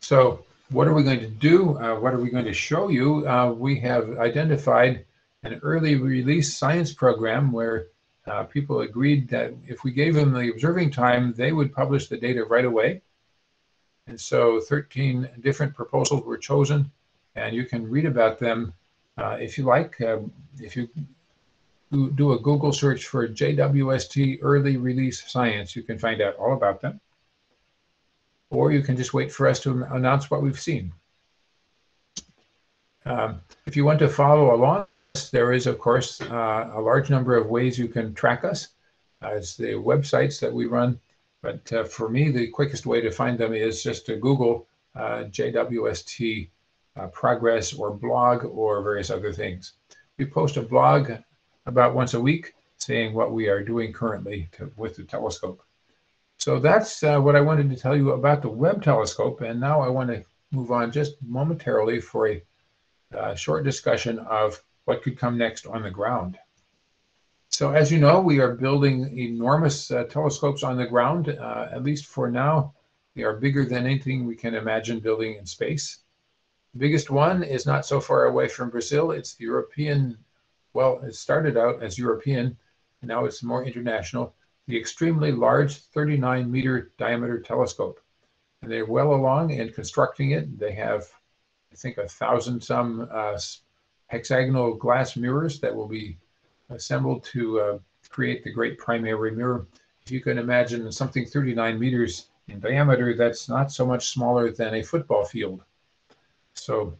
So what are we going to do? Uh, what are we going to show you? Uh, we have identified an early release science program where uh, people agreed that if we gave them the observing time, they would publish the data right away. And so 13 different proposals were chosen, and you can read about them uh, if you like. Um, if you do a Google search for JWST Early Release Science, you can find out all about them. Or you can just wait for us to announce what we've seen. Um, if you want to follow along, there is, of course, uh, a large number of ways you can track us. as the websites that we run but uh, for me, the quickest way to find them is just to Google uh, JWST uh, progress or blog or various other things. We post a blog about once a week saying what we are doing currently to, with the telescope. So that's uh, what I wanted to tell you about the Webb telescope. And now I want to move on just momentarily for a uh, short discussion of what could come next on the ground. So as you know, we are building enormous uh, telescopes on the ground. Uh, at least for now, they are bigger than anything we can imagine building in space. The biggest one is not so far away from Brazil. It's the European, well, it started out as European, now it's more international, the extremely large 39 meter diameter telescope. And they're well along in constructing it. They have, I think, a thousand some uh, hexagonal glass mirrors that will be assembled to uh, create the great primary mirror. If you can imagine something 39 meters in diameter, that's not so much smaller than a football field. So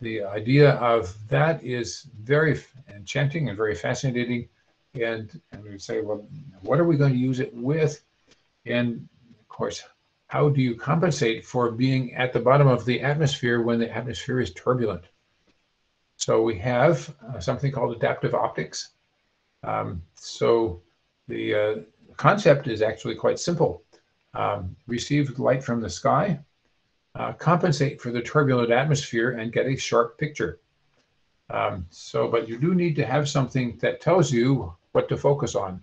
the idea of that is very enchanting and very fascinating. And, and we say, well, what are we going to use it with? And of course, how do you compensate for being at the bottom of the atmosphere when the atmosphere is turbulent? So we have uh, something called adaptive optics. Um, so the uh, concept is actually quite simple. Um, receive light from the sky, uh, compensate for the turbulent atmosphere, and get a sharp picture. Um, so, but you do need to have something that tells you what to focus on.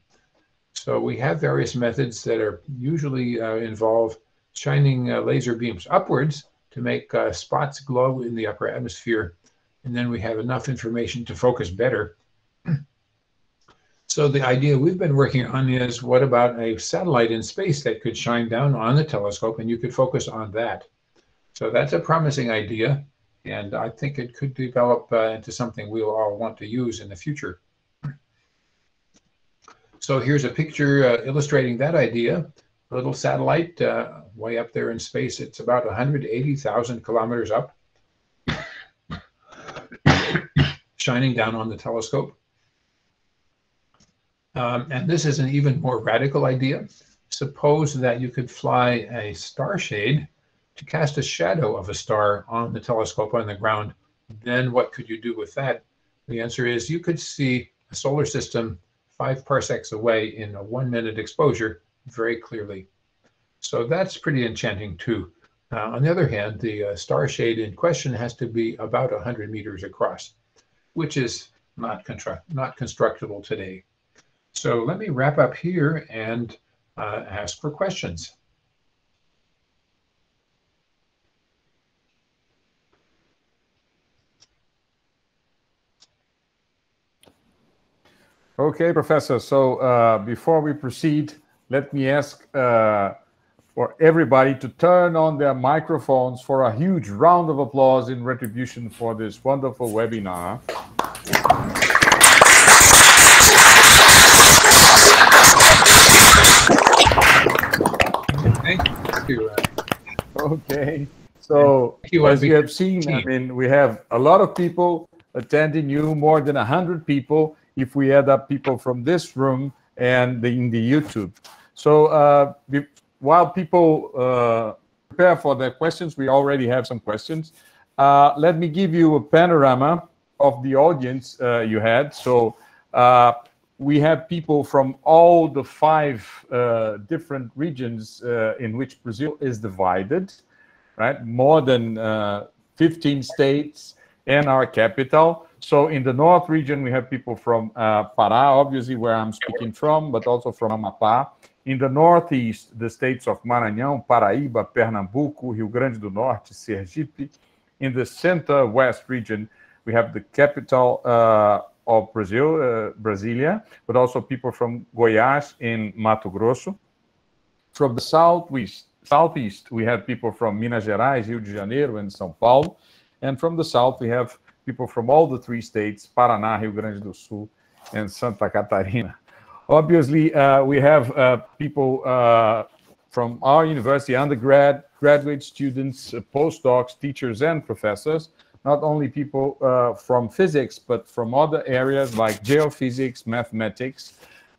So we have various methods that are usually uh, involve shining uh, laser beams upwards to make uh, spots glow in the upper atmosphere. And then we have enough information to focus better so the idea we've been working on is what about a satellite in space that could shine down on the telescope and you could focus on that. So that's a promising idea. And I think it could develop uh, into something we'll all want to use in the future. So here's a picture uh, illustrating that idea. A little satellite uh, way up there in space. It's about 180,000 kilometers up, shining down on the telescope. Um, and this is an even more radical idea. Suppose that you could fly a star shade to cast a shadow of a star on the telescope on the ground. Then what could you do with that? The answer is you could see a solar system five parsecs away in a one minute exposure very clearly. So that's pretty enchanting too. Uh, on the other hand, the uh, star shade in question has to be about 100 meters across, which is not, not constructible today. So let me wrap up here and uh, ask for questions. Okay, Professor. So uh, before we proceed, let me ask uh, for everybody to turn on their microphones for a huge round of applause in retribution for this wonderful webinar. You. Okay. So you, as you have seen, I mean, we have a lot of people attending you, more than 100 people if we add up people from this room and the, in the YouTube. So uh, while people uh, prepare for their questions, we already have some questions. Uh, let me give you a panorama of the audience uh, you had. So uh, we have people from all the five uh, different regions in which Brazil is divided, right? More than 15 states and our capital. So in the north region, we have people from uh, Pará, obviously where I'm speaking from, but also from Amapá. In the northeast, the states of Maranhão, Paraíba, Pernambuco, Rio Grande do Norte, Sergipe. In the center west region, we have the capital uh, of Brazil, uh, Brasilia, but also people from Goiás in Mato Grosso. From the southeast, southeast, we have people from Minas Gerais, Rio de Janeiro, and São Paulo. And from the south, we have people from all the three states, Paraná, Rio Grande do Sul, and Santa Catarina. Obviously, uh, we have uh, people uh, from our university, undergrad, graduate students, uh, postdocs, teachers, and professors, not only people uh, from physics, but from other areas like geophysics, mathematics.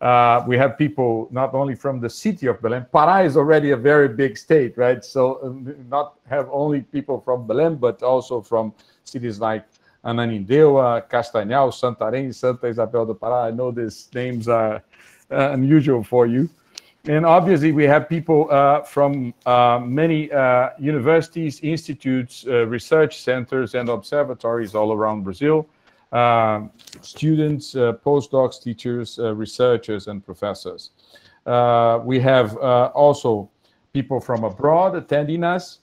Uh, we have people not only from the city of Belém. Pará is already a very big state, right? So um, not have only people from Belém, but also from cities like Ananindeua, Castanhal, Santarém, Santa Isabel do Pará. I know these names are uh, unusual for you. And obviously, we have people uh, from uh, many uh, universities, institutes, uh, research centers, and observatories all around Brazil. Um, students, uh, postdocs, teachers, researchers, and professors. we have also people from abroad attending us.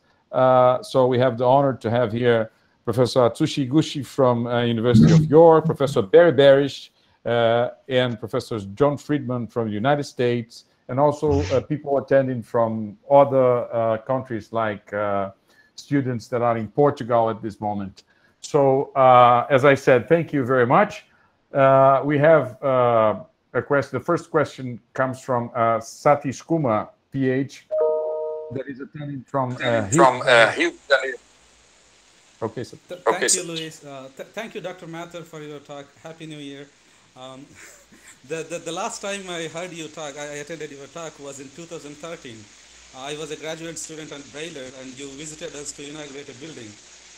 so we have the honor to have here Professor Atsushi Higuchi from uh, University of York, Professor Barry Barish, uh, and Professor John Friedman from the United States, and also uh, people attending from other uh, countries like uh, students that are in Portugal at this moment. So, uh, as I said, thank you very much. we have a question. The first question comes from Satish Kumar, PH, that is attending from from Houston. Okay, so th thank okay, you, so. Luis. Uh, th thank you, Dr. Mather, for your talk. Happy New Year. Um, the, the, the, last time I heard you talk, I attended your talk was in 2013. Uh, I was a graduate student at Baylor, and you visited us to inaugurate a building.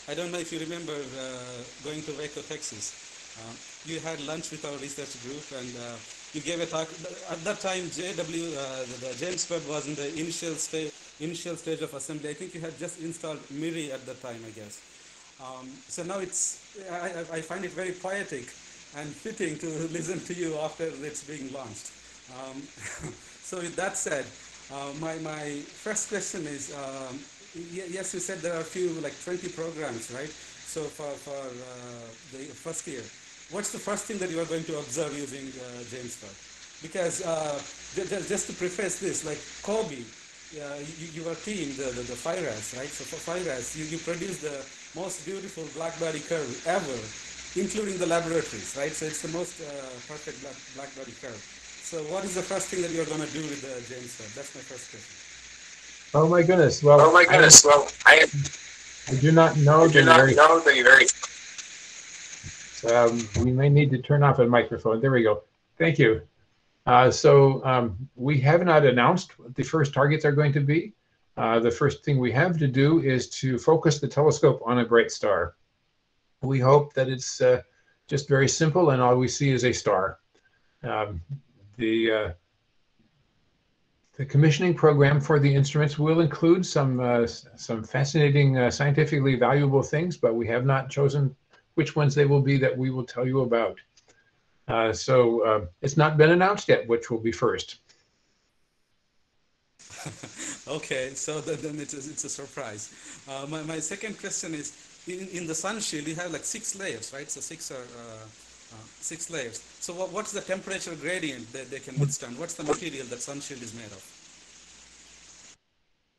I don't know if you remember uh, going to Waco, Texas. Uh, you had lunch with our research group, and uh, you gave a talk. At that time, JW, uh, the, the James Webb was in the initial stage, initial stage of assembly. I think you had just installed MIRI at that time, I guess. Um, so now it's, I, I, find it very poetic and fitting to listen to you after it's being launched. Um, so with that said, uh, my, my first question is, um, yes, you said there are a few, like 20 programs, right? So for, for uh, the first year, what's the first thing that you are going to observe using uh, James Webb? Because uh, just to preface this, like COBE, uh, you, your team, the, the, the FIRAS, right? So for FIRAS, you, you produce the most beautiful black-body curve ever, including the laboratories, right? So it's the most uh, perfect black, black-body curve. So what is the first thing that you're going to do with the James Webb? That's my first question. Oh my goodness! Well, oh my goodness! I, well, I, I do not know. I do not very, know the very. Um, we may need to turn off a microphone. There we go. Thank you. Uh, so um, we have not announced what the first targets are going to be. Uh, the first thing we have to do is to focus the telescope on a bright star. We hope that it's uh, just very simple and all we see is a star. Um, the, uh, the commissioning program for the instruments will include some, uh, some fascinating uh, scientifically valuable things, but we have not chosen which ones they will be that we will tell you about. so it's not been announced yet which will be first. okay, so then it's a, it's a surprise. Uh, my, my second question is, in, in the sun shield, you have like six layers, right? So six are uh, six layers. So what, what's the temperature gradient that they can withstand? What's the material that sun shield is made of?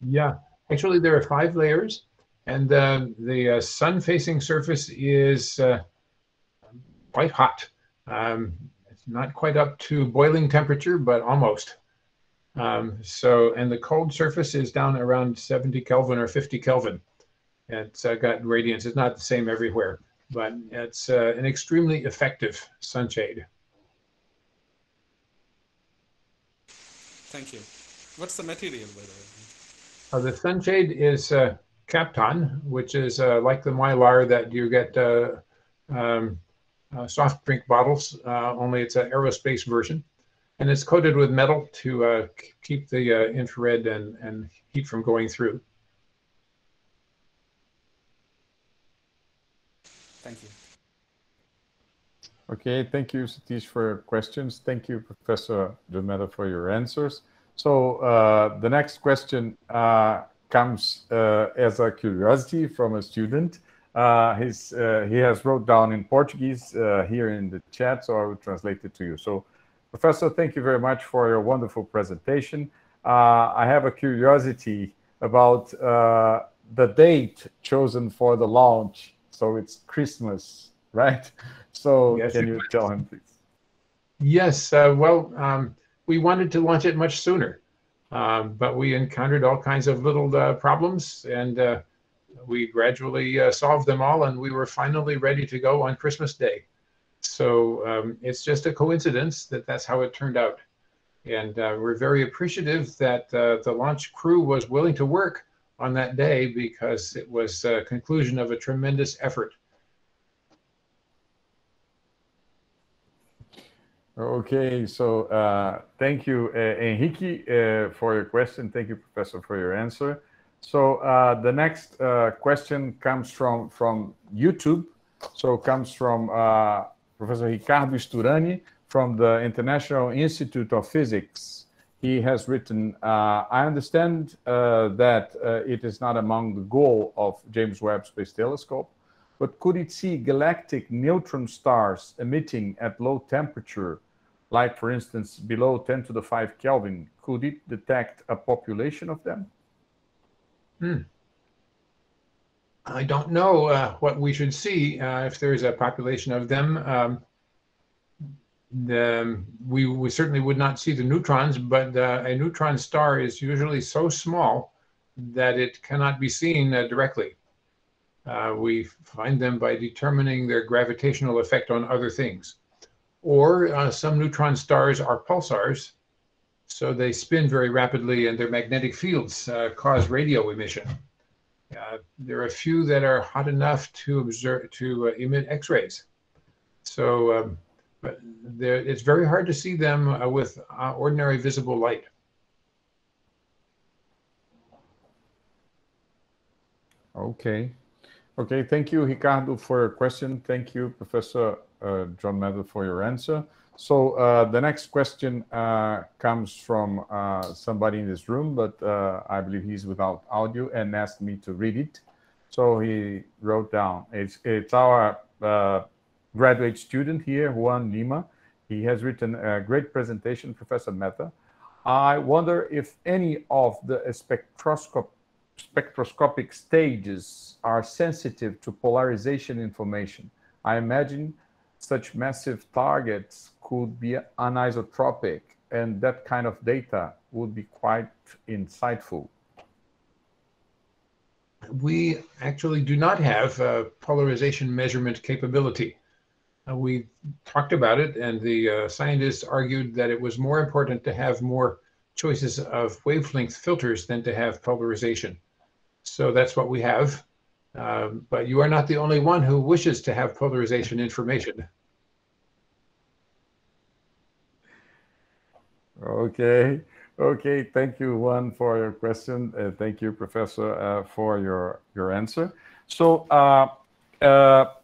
Yeah, actually there are five layers and uh, the uh, sun-facing surface is uh, quite hot. Um, it's not quite up to boiling temperature, but almost. Um, so, and the cold surface is down around 70 Kelvin or 50 Kelvin. It's uh, got radiance. It's not the same everywhere, but it's uh, an extremely effective sunshade. Thank you. What's the material, by the way? Uh, the sunshade is uh, Kapton, which is uh, like the Mylar that you get uh, um, uh, soft drink bottles, uh, only it's an aerospace version. And it's coated with metal to keep the infrared and, and heat from going through. Thank you. Okay, thank you, Satish, for your questions. Thank you, Professor John for your answers. So uh, the next question uh, comes uh, as a curiosity from a student. Uh, his, uh, he has wrote down in Portuguese uh, here in the chat, so I will translate it to you. So, Professor, thank you very much for your wonderful presentation. I have a curiosity about the date chosen for the launch. So it's Christmas, right? So yes, can you tell him, please? Yes. Uh, well, um, we wanted to launch it much sooner, um, but we encountered all kinds of little uh, problems, and uh, we gradually uh, solved them all, and we were finally ready to go on Christmas Day. So um, it's just a coincidence that that's how it turned out. And uh, we're very appreciative that uh, the launch crew was willing to work on that day because it was a conclusion of a tremendous effort. Okay, so uh, thank you, uh, Enrique, uh, for your question. Thank you, Professor, for your answer. So uh, the next uh, question comes from, from YouTube. So comes from uh, Professor Ricardo Sturani from the International Institute of Physics. He has written, I understand that it is not among the goal of James Webb Space Telescope, but could it see galactic neutron stars emitting at low temperature like for instance below 10 to the 5 Kelvin, could it detect a population of them? Hmm. I don't know uh, what we should see uh, if there's a population of them. Um, the, we, we, certainly would not see the neutrons, but uh, a neutron star is usually so small that it cannot be seen uh, directly. Uh, we find them by determining their gravitational effect on other things or uh, some neutron stars are pulsars, so they spin very rapidly and their magnetic fields uh, cause radio emission. Uh, there are a few that are hot enough to observe to emit X-rays. So, um, but it's very hard to see them uh, with uh, ordinary visible light. Okay. Okay, thank you, Ricardo, for your question. Thank you, Professor uh, John Mather, for your answer. So uh, the next question uh, comes from somebody in this room, but I believe he's without audio and asked me to read it. So he wrote down, it's, it's our graduate student here, Juan Lima. He has written a great presentation, Professor Mather. I wonder if any of the spectroscope, spectroscopic stages are sensitive to polarization information. I imagine such massive targets could be anisotropic, and that kind of data would be quite insightful. We actually do not have a polarization measurement capability. Uh, we talked about it, and the uh, scientists argued that it was more important to have more choices of wavelength filters than to have polarization. So that's what we have. Um, but you are not the only one who wishes to have polarization information. Okay. Okay. Thank you, Juan, for your question. Uh, thank you, Professor, uh, for your, your answer. So uh, uh,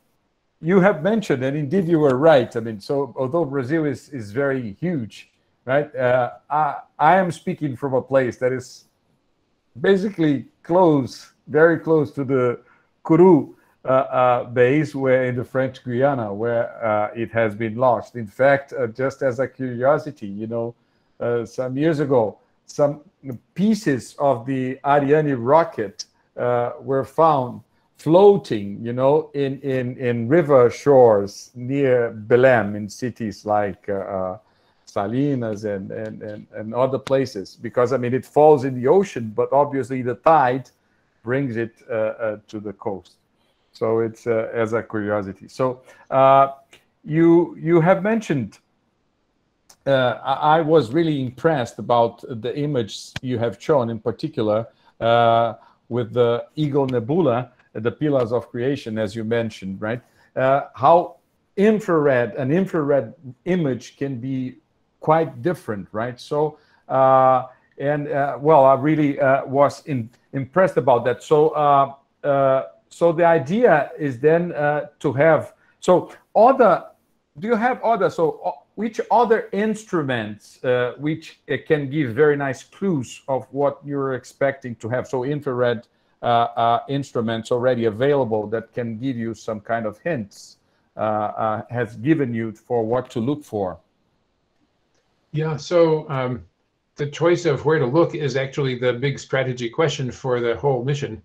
you have mentioned, and indeed you were right. I mean, so although Brazil is, is very huge, right? Uh, I, I am speaking from a place that is basically close, very close to the Kourou uh, uh, base where in the French Guiana where uh, it has been launched. In fact, uh, just as a curiosity, you know, uh, some years ago, some pieces of the Ariane rocket were found floating, you know, in, in, in river shores near Belém in cities like Salinas and, and, and, and other places. Because, I mean, it falls in the ocean, but obviously the tide brings it to the coast. So it's uh, as a curiosity. So uh, you you have mentioned. Uh, I, was really impressed about the image you have shown, in particular uh, with the Eagle Nebula, the pillars of creation, as you mentioned, right? Uh, how infrared an infrared image can be quite different, right? So uh, and well, I really was in, impressed about that. So so the idea is then uh, to have so other. Do you have other? So uh, which other instruments uh, which uh, can give very nice clues of what you're expecting to have? So infrared uh, uh, instruments already available that can give you some kind of hints has given you for what to look for. Yeah. So. Um, the choice of where to look is actually the big strategy question for the whole mission.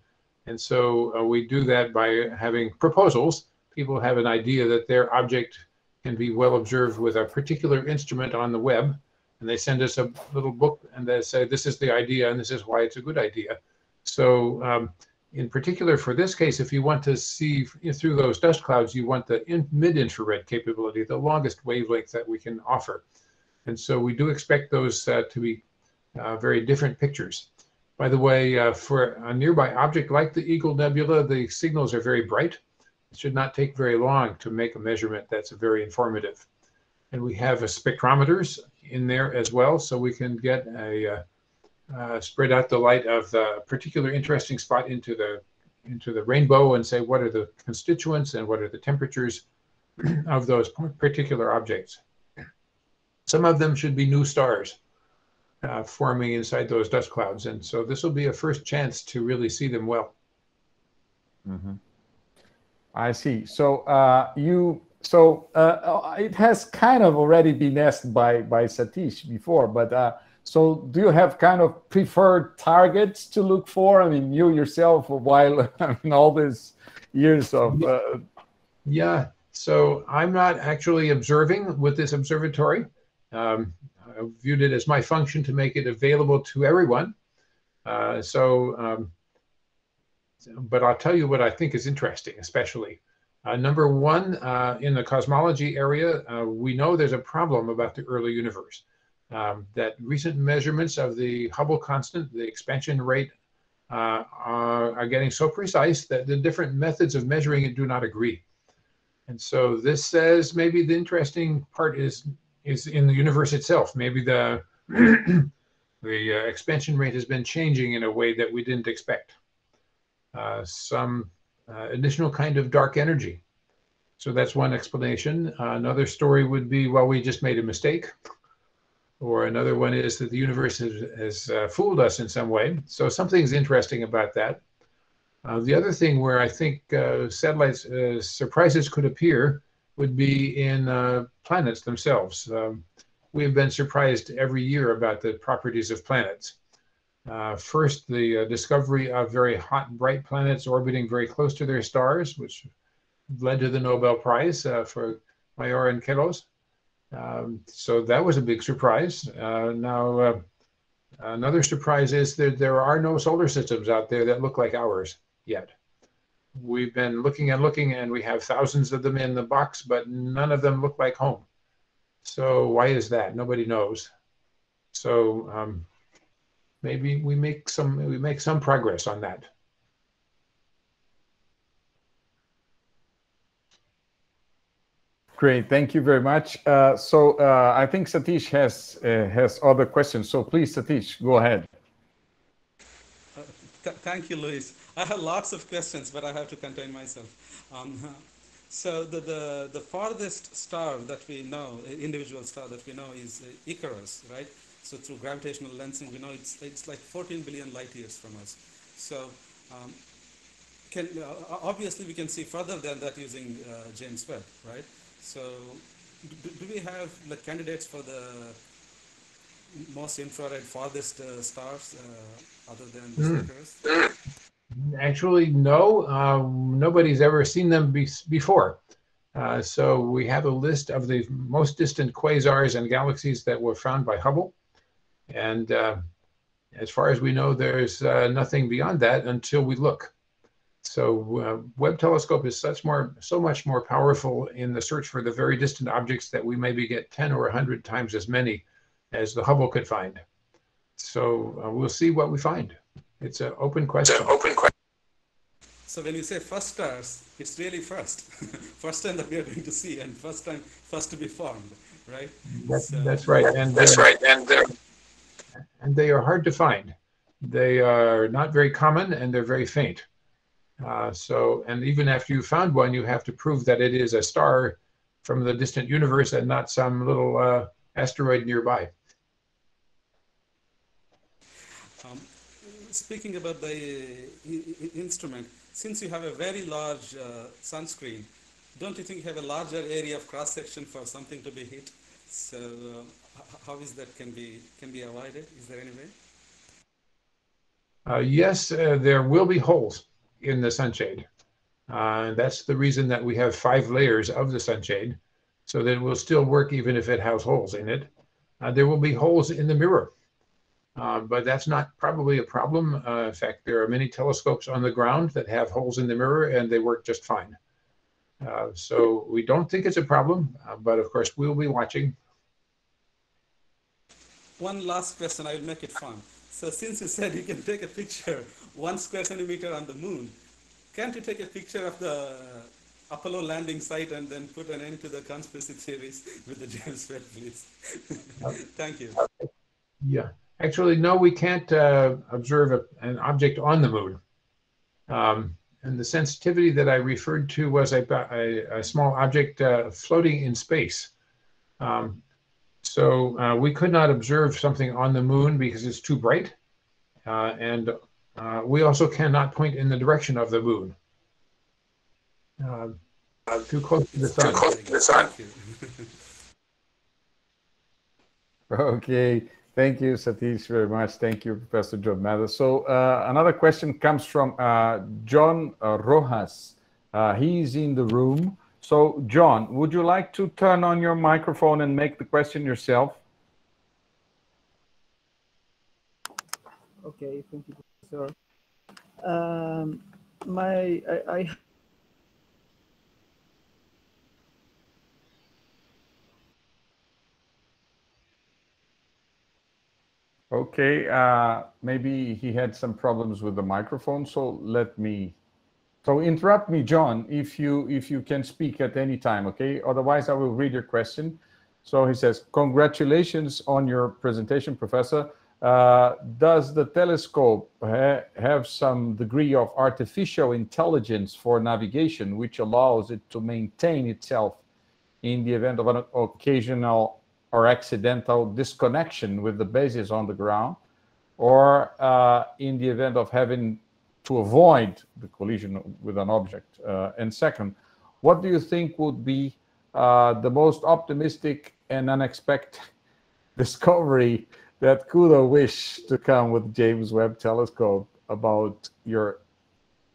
And so uh, we do that by having proposals. People have an idea that their object can be well observed with a particular instrument on the Webb. And they send us a little book and they say, this is the idea and this is why it's a good idea. So um, in particular for this case, if you want to see through those dust clouds, you want the in mid-infrared capability, the longest wavelength that we can offer. And so we do expect those uh, to be uh, very different pictures. By the way, uh, for a nearby object like the Eagle Nebula, the signals are very bright. It should not take very long to make a measurement that's very informative. And we have a spectrometers in there as well, so we can get a uh, spread out the light of the particular interesting spot into the into the rainbow and say what are the constituents and what are the temperatures of those particular objects. Some of them should be new stars uh, forming inside those dust clouds. And so this will be a first chance to really see them well. Mm-hmm. I see. So uh, you so uh, it has kind of already been asked by by Satish before, but uh, so do you have kind of preferred targets to look for? I mean, you yourself, while in all these years of uh, yeah. So I'm not actually observing with this observatory. Um, I viewed it as my function to make it available to everyone. Uh, so, um, but I'll tell you what I think is interesting, especially. Uh, number one, uh, in the cosmology area, uh, we know there's a problem about the early universe. Um, that recent measurements of the Hubble constant, the expansion rate, uh, are, are getting so precise that the different methods of measuring it do not agree. And so this says maybe the interesting part is is in the universe itself. Maybe the the uh, expansion rate has been changing in a way that we didn't expect. Uh, some uh, additional kind of dark energy. So that's one explanation. Another story would be, well, we just made a mistake. Or another one is that the universe has, has uh, fooled us in some way. So something's interesting about that. Uh, the other thing where I think satellites surprises could appear would be in uh, planets themselves. Um, we have been surprised every year about the properties of planets. Uh, first, the uh, discovery of very hot, bright planets orbiting very close to their stars, which led to the Nobel Prize uh, for Mayor and Queloz. Um, so that was a big surprise. Uh, now, uh, another surprise is that there are no solar systems out there that look like ours yet we've been looking and looking and we have thousands of them in the box, but none of them look like home. So why is that? Nobody knows. So um, maybe we make some we make some progress on that. Great, thank you very much. Uh, so uh, I think Satish has uh, has other questions. So please, Satish, go ahead. Uh, th thank you, Luis. I have lots of questions, but I have to contain myself. Um, so the, the, the farthest star that we know, individual star that we know is uh, Icarus, right? So through gravitational lensing, we know it's, it's like 14 billion light years from us. So um, can uh, obviously we can see further than that using James Webb, right? So, do, do we have like candidates for the most infrared farthest uh, stars uh, other than the Mm. Actually, no. Um, nobody's ever seen them be- before. Uh, so we have a list of the most distant quasars and galaxies that were found by Hubble. And uh, as far as we know, there's uh, nothing beyond that until we look. So uh, Webb telescope is such more, so much more powerful in the search for the very distant objects that we maybe get 10 or 100 times as many as the Hubble could find. So uh, we'll see what we find. It's an open question. It's question. an open question. So when you say first stars, it's really first, first time that we are going to see, and first time, first to be formed, right? That's, So- that's right. And That's right. And And they are hard to find. They are not very common and they're very faint. Uh, so, and even after you found one, you have to prove that it is a star from the distant universe and not some little uh, asteroid nearby. Um, speaking about the uh, instrument, since you have a very large uh, sunscreen, don't you think you have a larger area of cross section for something to be hit? So uh, how is that can be can be avoided? Is there any way? Uh, yes, uh, there will be holes in the sunshade. Uh, that's the reason that we have five layers of the sunshade, so that it will still work even if it has holes in it. Uh, there will be holes in the mirror, uh, but that's not probably a problem. Uh, in fact, there are many telescopes on the ground that have holes in the mirror and they work just fine. Uh, so we don't think it's a problem, uh, but of course we'll be watching. One last question, I will make it fun. So since you said you can take a picture one square centimeter on the moon, can't you take a picture of the Apollo landing site and then put an end to the conspiracy theories with the James Webb, please? Thank you. Yeah, actually, no, we can't uh, observe a, an object on the moon. Um, and the sensitivity that I referred to was a, a, a small object uh, floating in space. Um, so uh, we could not observe something on the moon because it's too bright. Uh, and uh, we also cannot point in the direction of the moon. Uh, too close to the sun. too close to the sun. Okay, thank you, Satish, very much. Thank you, Professor John Mather. So uh, another question comes from uh, John uh, Rojas. Uh, he's in the room. So, John, would you like to turn on your microphone and make the question yourself? Okay, thank you, professor. Um, my, I, I Okay, uh, maybe he had some problems with the microphone. So let me. So interrupt me, John, if you if you can speak at any time. Okay. Otherwise, I will read your question. So he says, "Congratulations on your presentation, Professor. Uh, does the telescope ha- have some degree of artificial intelligence for navigation, which allows it to maintain itself in the event of an occasional or accidental disconnection with the bases on the ground, or uh, in the event of having to avoid the collision with an object? Uh, and second, what do you think would be uh, the most optimistic and unexpected discovery that or wish to come with James Webb Telescope about your,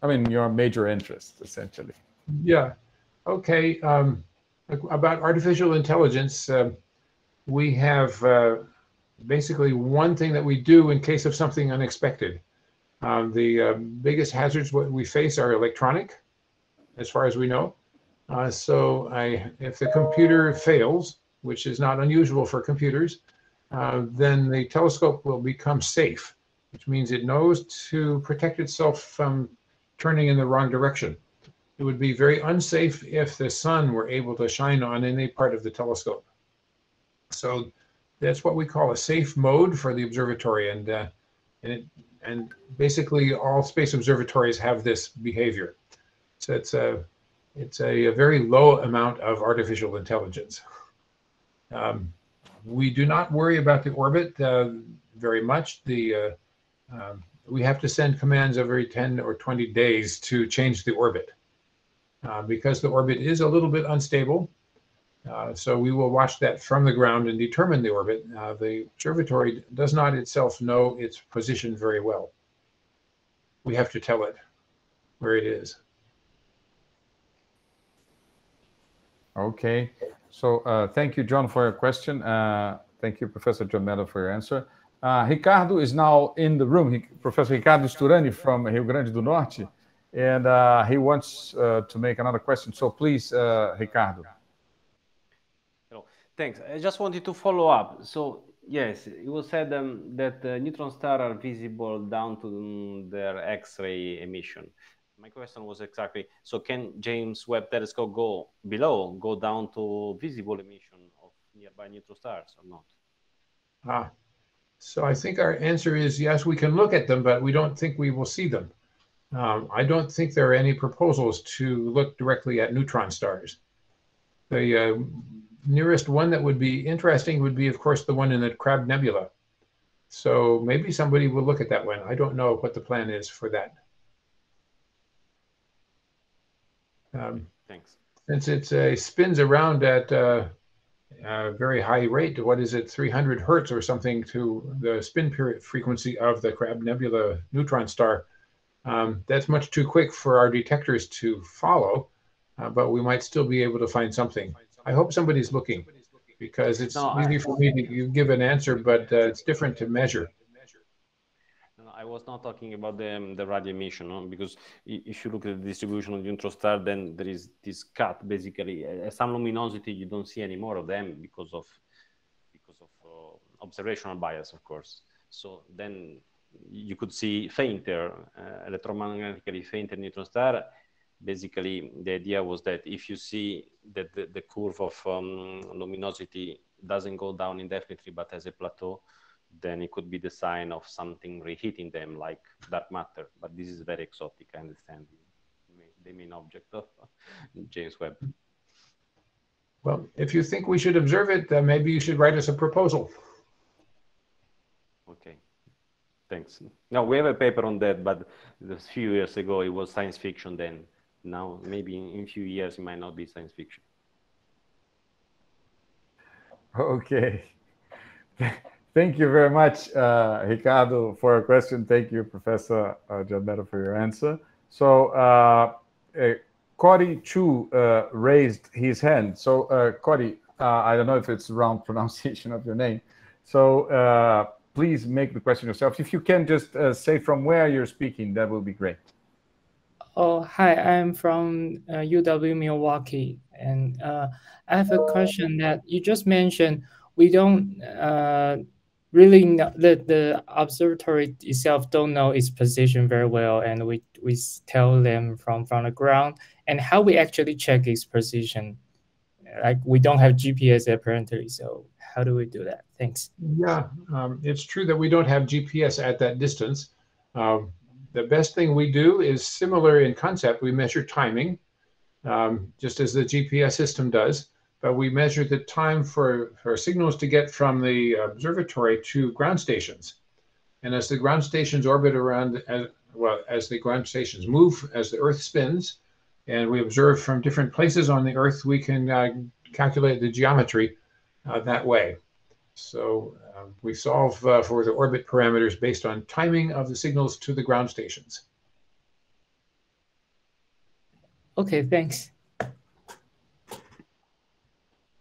I mean, your major interest, essentially? Yeah. Okay. Um, about artificial intelligence, um, we have uh, basically one thing that we do in case of something unexpected. Um, the uh, biggest hazards what we face are electronic, as far as we know. Uh, so I, if the computer fails, which is not unusual for computers, uh, then the telescope will become safe, which means it knows to protect itself from turning in the wrong direction. It would be very unsafe if the sun were able to shine on any part of the telescope. So that's what we call a safe mode for the observatory, and uh, and it, and basically all space observatories have this behavior. So it's a it's a, a very low amount of artificial intelligence. Um, we do not worry about the orbit uh, very much. The uh, uh, we have to send commands every 10 or 20 days to change the orbit. Uh, because the orbit is a little bit unstable, uh, so we will watch that from the ground and determine the orbit. Uh, the observatory does not itself know its position very well. We have to tell it where it is. Okay. So uh, thank you, John, for your question. Uh, thank you, Professor John Mather, for your answer. Uh, Ricardo is now in the room. He, Professor Ricardo Sturani from Rio Grande do Norte, and uh, he wants uh, to make another question. So please, uh, Ricardo. Hello. Thanks. I just wanted to follow up. So yes, it was said um, that neutron stars are visible down to um, their X-ray emission. My question was exactly, so can James Webb Telescope go below, go down to visible emission of nearby neutron stars or not? Ah, so I think our answer is yes, we can look at them, but we don't think we will see them. Um, I don't think there are any proposals to look directly at neutron stars. The uh, nearest one that would be interesting would be, of course, the one in the Crab Nebula. So maybe somebody will look at that one. I don't know what the plan is for that. Um, Thanks. Since it uh, spins around at uh, uh, very high rate. What is it, 300 hertz or something to the spin period frequency of the Crab Nebula neutron star? Um, that's much too quick for our detectors to follow, uh, but we might still be able to find something. I hope somebody's looking because it's no, easy for me to give an answer, but uh, it's different to measure. I was not talking about the, um, the radio emission, no? because if you look at the distribution of the neutron star, then there is this cut basically. At some luminosity, you don't see any more of them because of because of uh, observational bias, of course. So then you could see fainter, uh, electromagnetically fainter neutron star. Basically, the idea was that if you see that the, the curve of um, luminosity doesn't go down indefinitely but has a plateau, then it could be the sign of something reheating them like dark matter. But this is very exotic, I understand, the main object of James Webb. Well, if you think we should observe it, then maybe you should write us a proposal. Okay, thanks. No, we have a paper on that, but a few years ago it was science fiction then. Now, maybe in, in a few years it might not be science fiction. Okay. Thank you very much, uh, Ricardo, for your question. Thank you, Professor uh, Gianbetto, for your answer. So, uh, uh, Cody Chu uh, raised his hand. So, uh, Cody, uh, I don't know if it's wrong pronunciation of your name. So, uh, please make the question yourself. If you can just uh, say from where you're speaking, that will be great. Oh, hi, I'm from UW Milwaukee. And I have a question that you just mentioned. We don't really not, the, the observatory itself don't know its position very well and we, we tell them from, from the ground and how we actually check its position. Like we don't have gps apparently so how do we do that? Thanks. Yeah um, it's true that we don't have gps at that distance. Um, the best thing we do is similar in concept. We measure timing um, just as the gps system does but we measure the time for, for signals to get from the observatory to ground stations. And as the ground stations orbit around, as, well, as the ground stations move, as the Earth spins, and we observe from different places on the Earth, we can uh, calculate the geometry uh, that way. So uh, we solve uh, for the orbit parameters based on timing of the signals to the ground stations. Okay, thanks.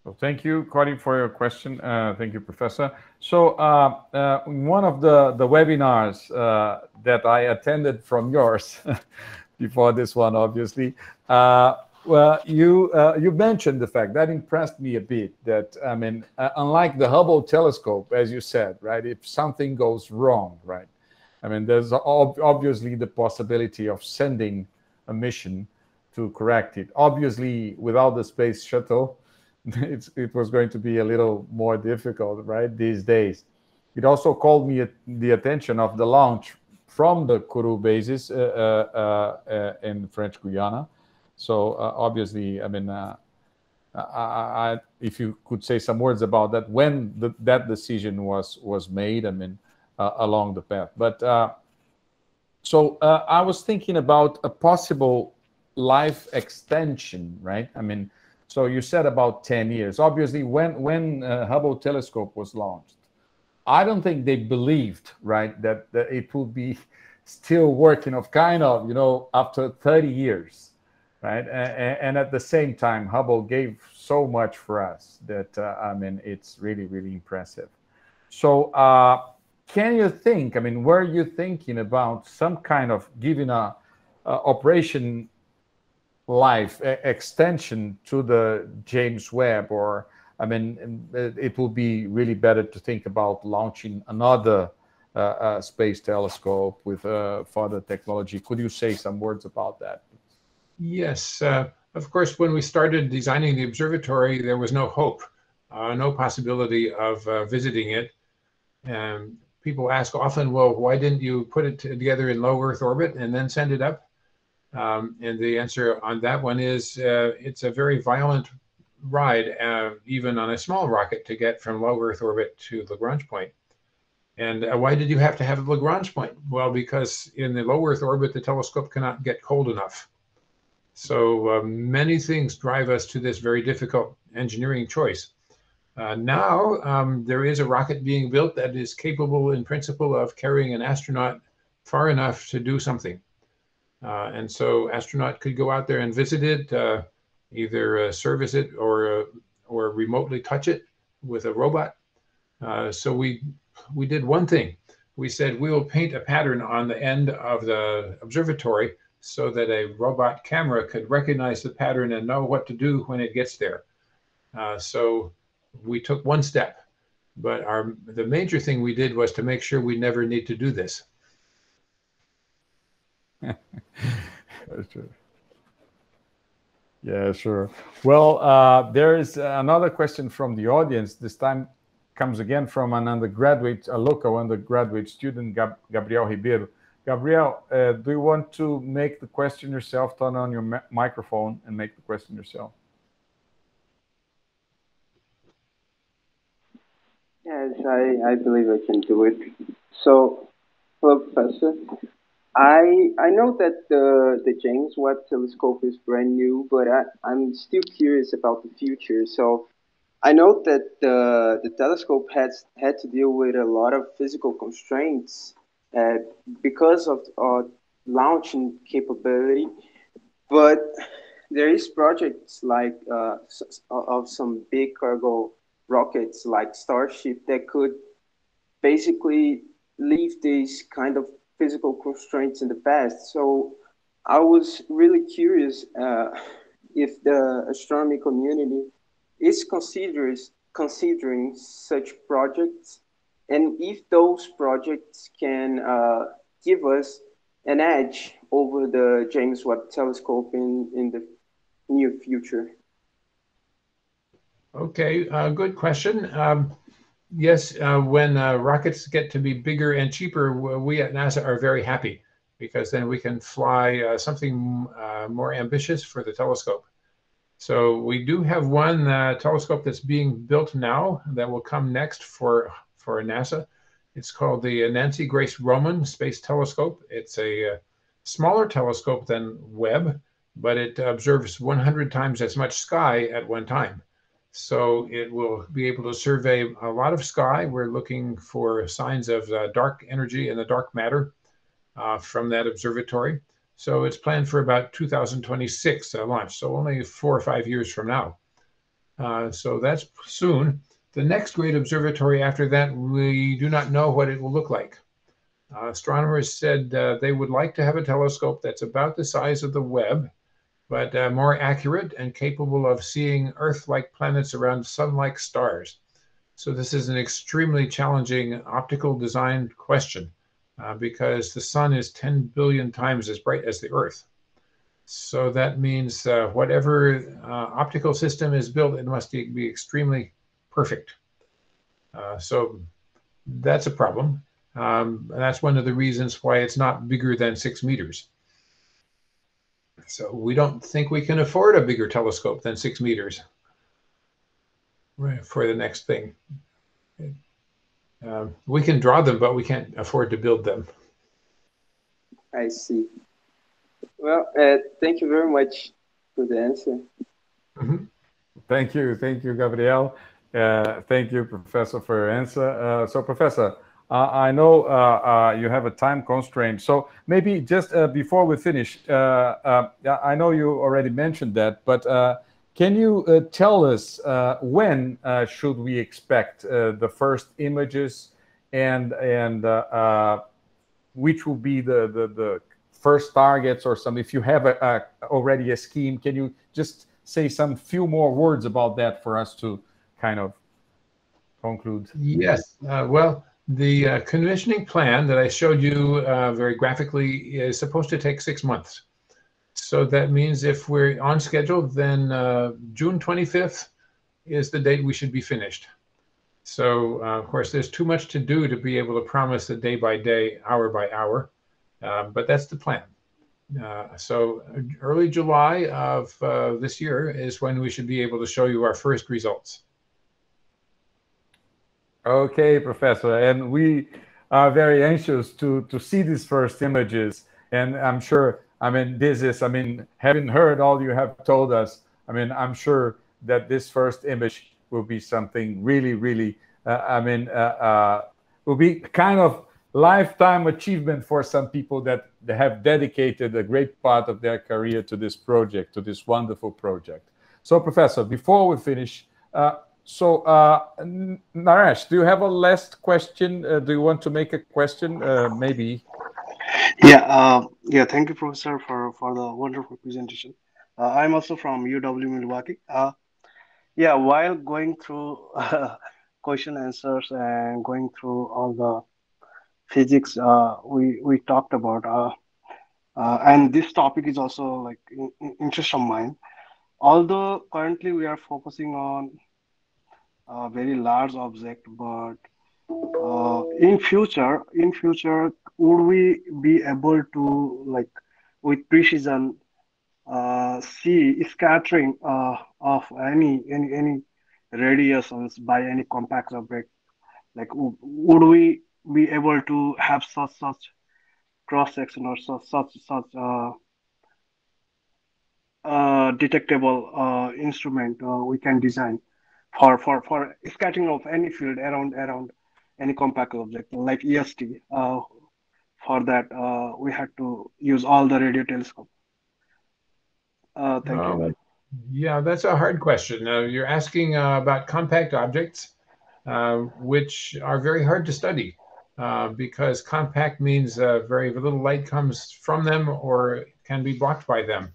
So thank you, Cody, for your question. Uh, thank you, Professor. So uh, uh, one of the, the webinars uh, that I attended from yours, before this one, obviously, uh, well, you uh, you mentioned the fact that impressed me a bit. That I mean, unlike the Hubble telescope, as you said, right? If something goes wrong, right? I mean, there's ob obviously the possibility of sending a mission to correct it. Obviously, without the space shuttle, it's, it was going to be a little more difficult, right, these days. It also called me the attention of the launch from the Kourou bases uh, uh, uh, in French Guiana. So uh, obviously, I mean, uh, I, I, if you could say some words about that, when the, that decision was was made, I mean, uh, along the path. But So uh, I was thinking about a possible life extension, right? I mean, so you said about 10 years. Obviously, when when uh, Hubble telescope was launched, I don't think they believed, right, that, that it would be still working of kind of, you know, after 30 years, right? And, and at the same time, Hubble gave so much for us that, uh, I mean, it's really, really impressive. So uh, can you think, I mean, were you thinking about some kind of giving a, a operation life extension to the James Webb or I mean, it would be really better to think about launching another uh, uh, space telescope with uh, further technology. Could you say some words about that? Yes. Uh, of course, when we started designing the observatory, there was no hope, uh, no possibility of uh, visiting it. And people ask often, well, why didn't you put it together in low Earth orbit and then send it up? Um, and the answer on that one is it's a very violent ride, uh, even on a small rocket, to get from low Earth orbit to Lagrange point. And uh, why did you have to have a Lagrange point? Well, because in the low Earth orbit, the telescope cannot get cold enough. So uh, many things drive us to this very difficult engineering choice. Uh, now um, there is a rocket being built that is capable, in principle, of carrying an astronaut far enough to do something. Uh, and so astronaut could go out there and visit it uh, either uh, service it or or remotely touch it with a robot. So we we did one thing. We said we will paint a pattern on the end of the observatory so that a robot camera could recognize the pattern and know what to do when it gets there. Uh, so we took one step, but our the major thing we did was to make sure we never need to do this. That's true. Yeah, sure. Well, uh, there is another question from the audience. This time comes again from an undergraduate, a local undergraduate student, Gab Gabriel Ribeiro. Gabriel, uh, do you want to make the question yourself? Turn on your microphone and make the question yourself. Yes, I, I believe I can do it. So, hello, Professor. I I know that the the James Webb Telescope is brand new, but I, I'm still curious about the future. So I know that the the telescope has had to deal with a lot of physical constraints uh, because of uh, launching capability, but there is projects like uh, of some big cargo rockets like Starship that could basically leave these kind of physical constraints in the past. So I was really curious uh, if the astronomy community is considers, considering such projects and if those projects can uh, give us an edge over the James Webb Telescope in, in the near future. Okay, uh, good question. Um, yes, uh, when uh, rockets get to be bigger and cheaper, we at NASA are very happy because then we can fly uh, something uh, more ambitious for the telescope. So we do have one uh, telescope that's being built now that will come next for for NASA. It's called the Nancy Grace Roman Space Telescope. It's a uh, smaller telescope than Webb, but it observes 100 times as much sky at one time. So it will be able to survey a lot of sky. We're looking for signs of uh, dark energy and the dark matter uh, from that observatory. So it's planned for about 2026 uh, launch, so only four or five years from now. Uh, so that's soon. The next great observatory after that, we do not know what it will look like. Uh, astronomers said uh, they would like to have a telescope that's about the size of the Webb, but uh, more accurate and capable of seeing Earth-like planets around sun-like stars. So this is an extremely challenging optical design question uh, because the sun is 10 billion times as bright as the Earth. So that means uh, whatever uh, optical system is built, it must be extremely perfect. Uh, so that's a problem. Um, and that's one of the reasons why it's not bigger than six meters. So we don't think we can afford a bigger telescope than six meters for the next thing. Um, we can draw them, but we can't afford to build them. I see. Well, uh, thank you very much for the answer. Mm -hmm. Thank you. Thank you, Gabriel. Uh, thank you, Professor, for your answer. Uh, so, Professor, Uh, I know uh, uh, you have a time constraint. So maybe just uh, before we finish, uh, uh, I know you already mentioned that, but can you tell us when should we expect the first images and and which will be the, the, the first targets or some, if you have a, a, already a scheme, can you just say some few more words about that for us to kind of conclude? Yes, uh, well, the uh, conditioning plan that I showed you uh, very graphically is supposed to take six months. So that means if we're on schedule, then uh, June 25th is the date we should be finished. So, uh, of course, there's too much to do to be able to promise a day by day, hour by hour, uh, but that's the plan. Uh, so, early July of this year is when we should be able to show you our first results. Okay, Professor, and we are very anxious to to see these first images, and I'm sure. I mean, this is. I mean, having heard all you have told us, I mean, I'm sure that this first image will be something really, really, uh, I mean, uh, uh, will be kind of lifetime achievement for some people that have dedicated a great part of their career to this project, to this wonderful project. So, Professor, before we finish, uh, so uh, Naresh, do you have a last question? Uh, do you want to make a question? Uh, maybe. Yeah, uh, yeah. Thank you, Professor, for for the wonderful presentation. I'm also from UW Milwaukee yeah while going through uh, question answers and going through all the physics uh, we we talked about uh, uh and this topic is also like in, in interest of mine although currently we are focusing on a very large object but uh, in future in future would we be able to like with precision uh, see scattering uh, of any any any radiations by any compact object? Like would we be able to have such such cross section or such such such uh, uh, detectable uh, instrument uh, we can design for for for scattering of any field around around any compact object like EST. Uh, for that, uh, we had to use all the radio telescope. Uh, thank you. Yeah, that's a hard question. Uh, you're asking uh, about compact objects, uh, which are very hard to study uh, because compact means uh, very little light comes from them or can be blocked by them.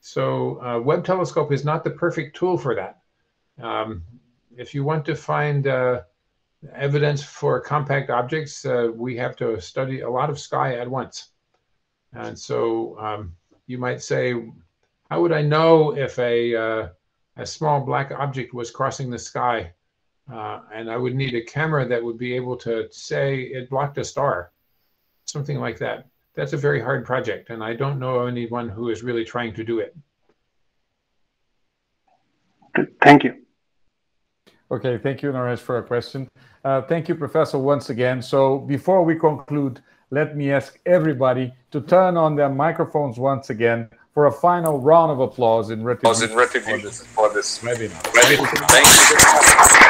So Webb telescope is not the perfect tool for that. Um, if you want to find evidence for compact objects, we have to study a lot of sky at once. And so um, you might say, how would I know if a, uh, a small black object was crossing the sky? Uh, and I would need a camera that would be able to say it blocked a star, something like that. That's a very hard project, and I don't know anyone who is really trying to do it. Thank you. Okay, thank you, Naresh, for a question. Uh, thank you, Professor, once again. So before we conclude, let me ask everybody to turn on their microphones once again for a final round of applause in retribution, for, this, for this webinar. webinar. Thank you.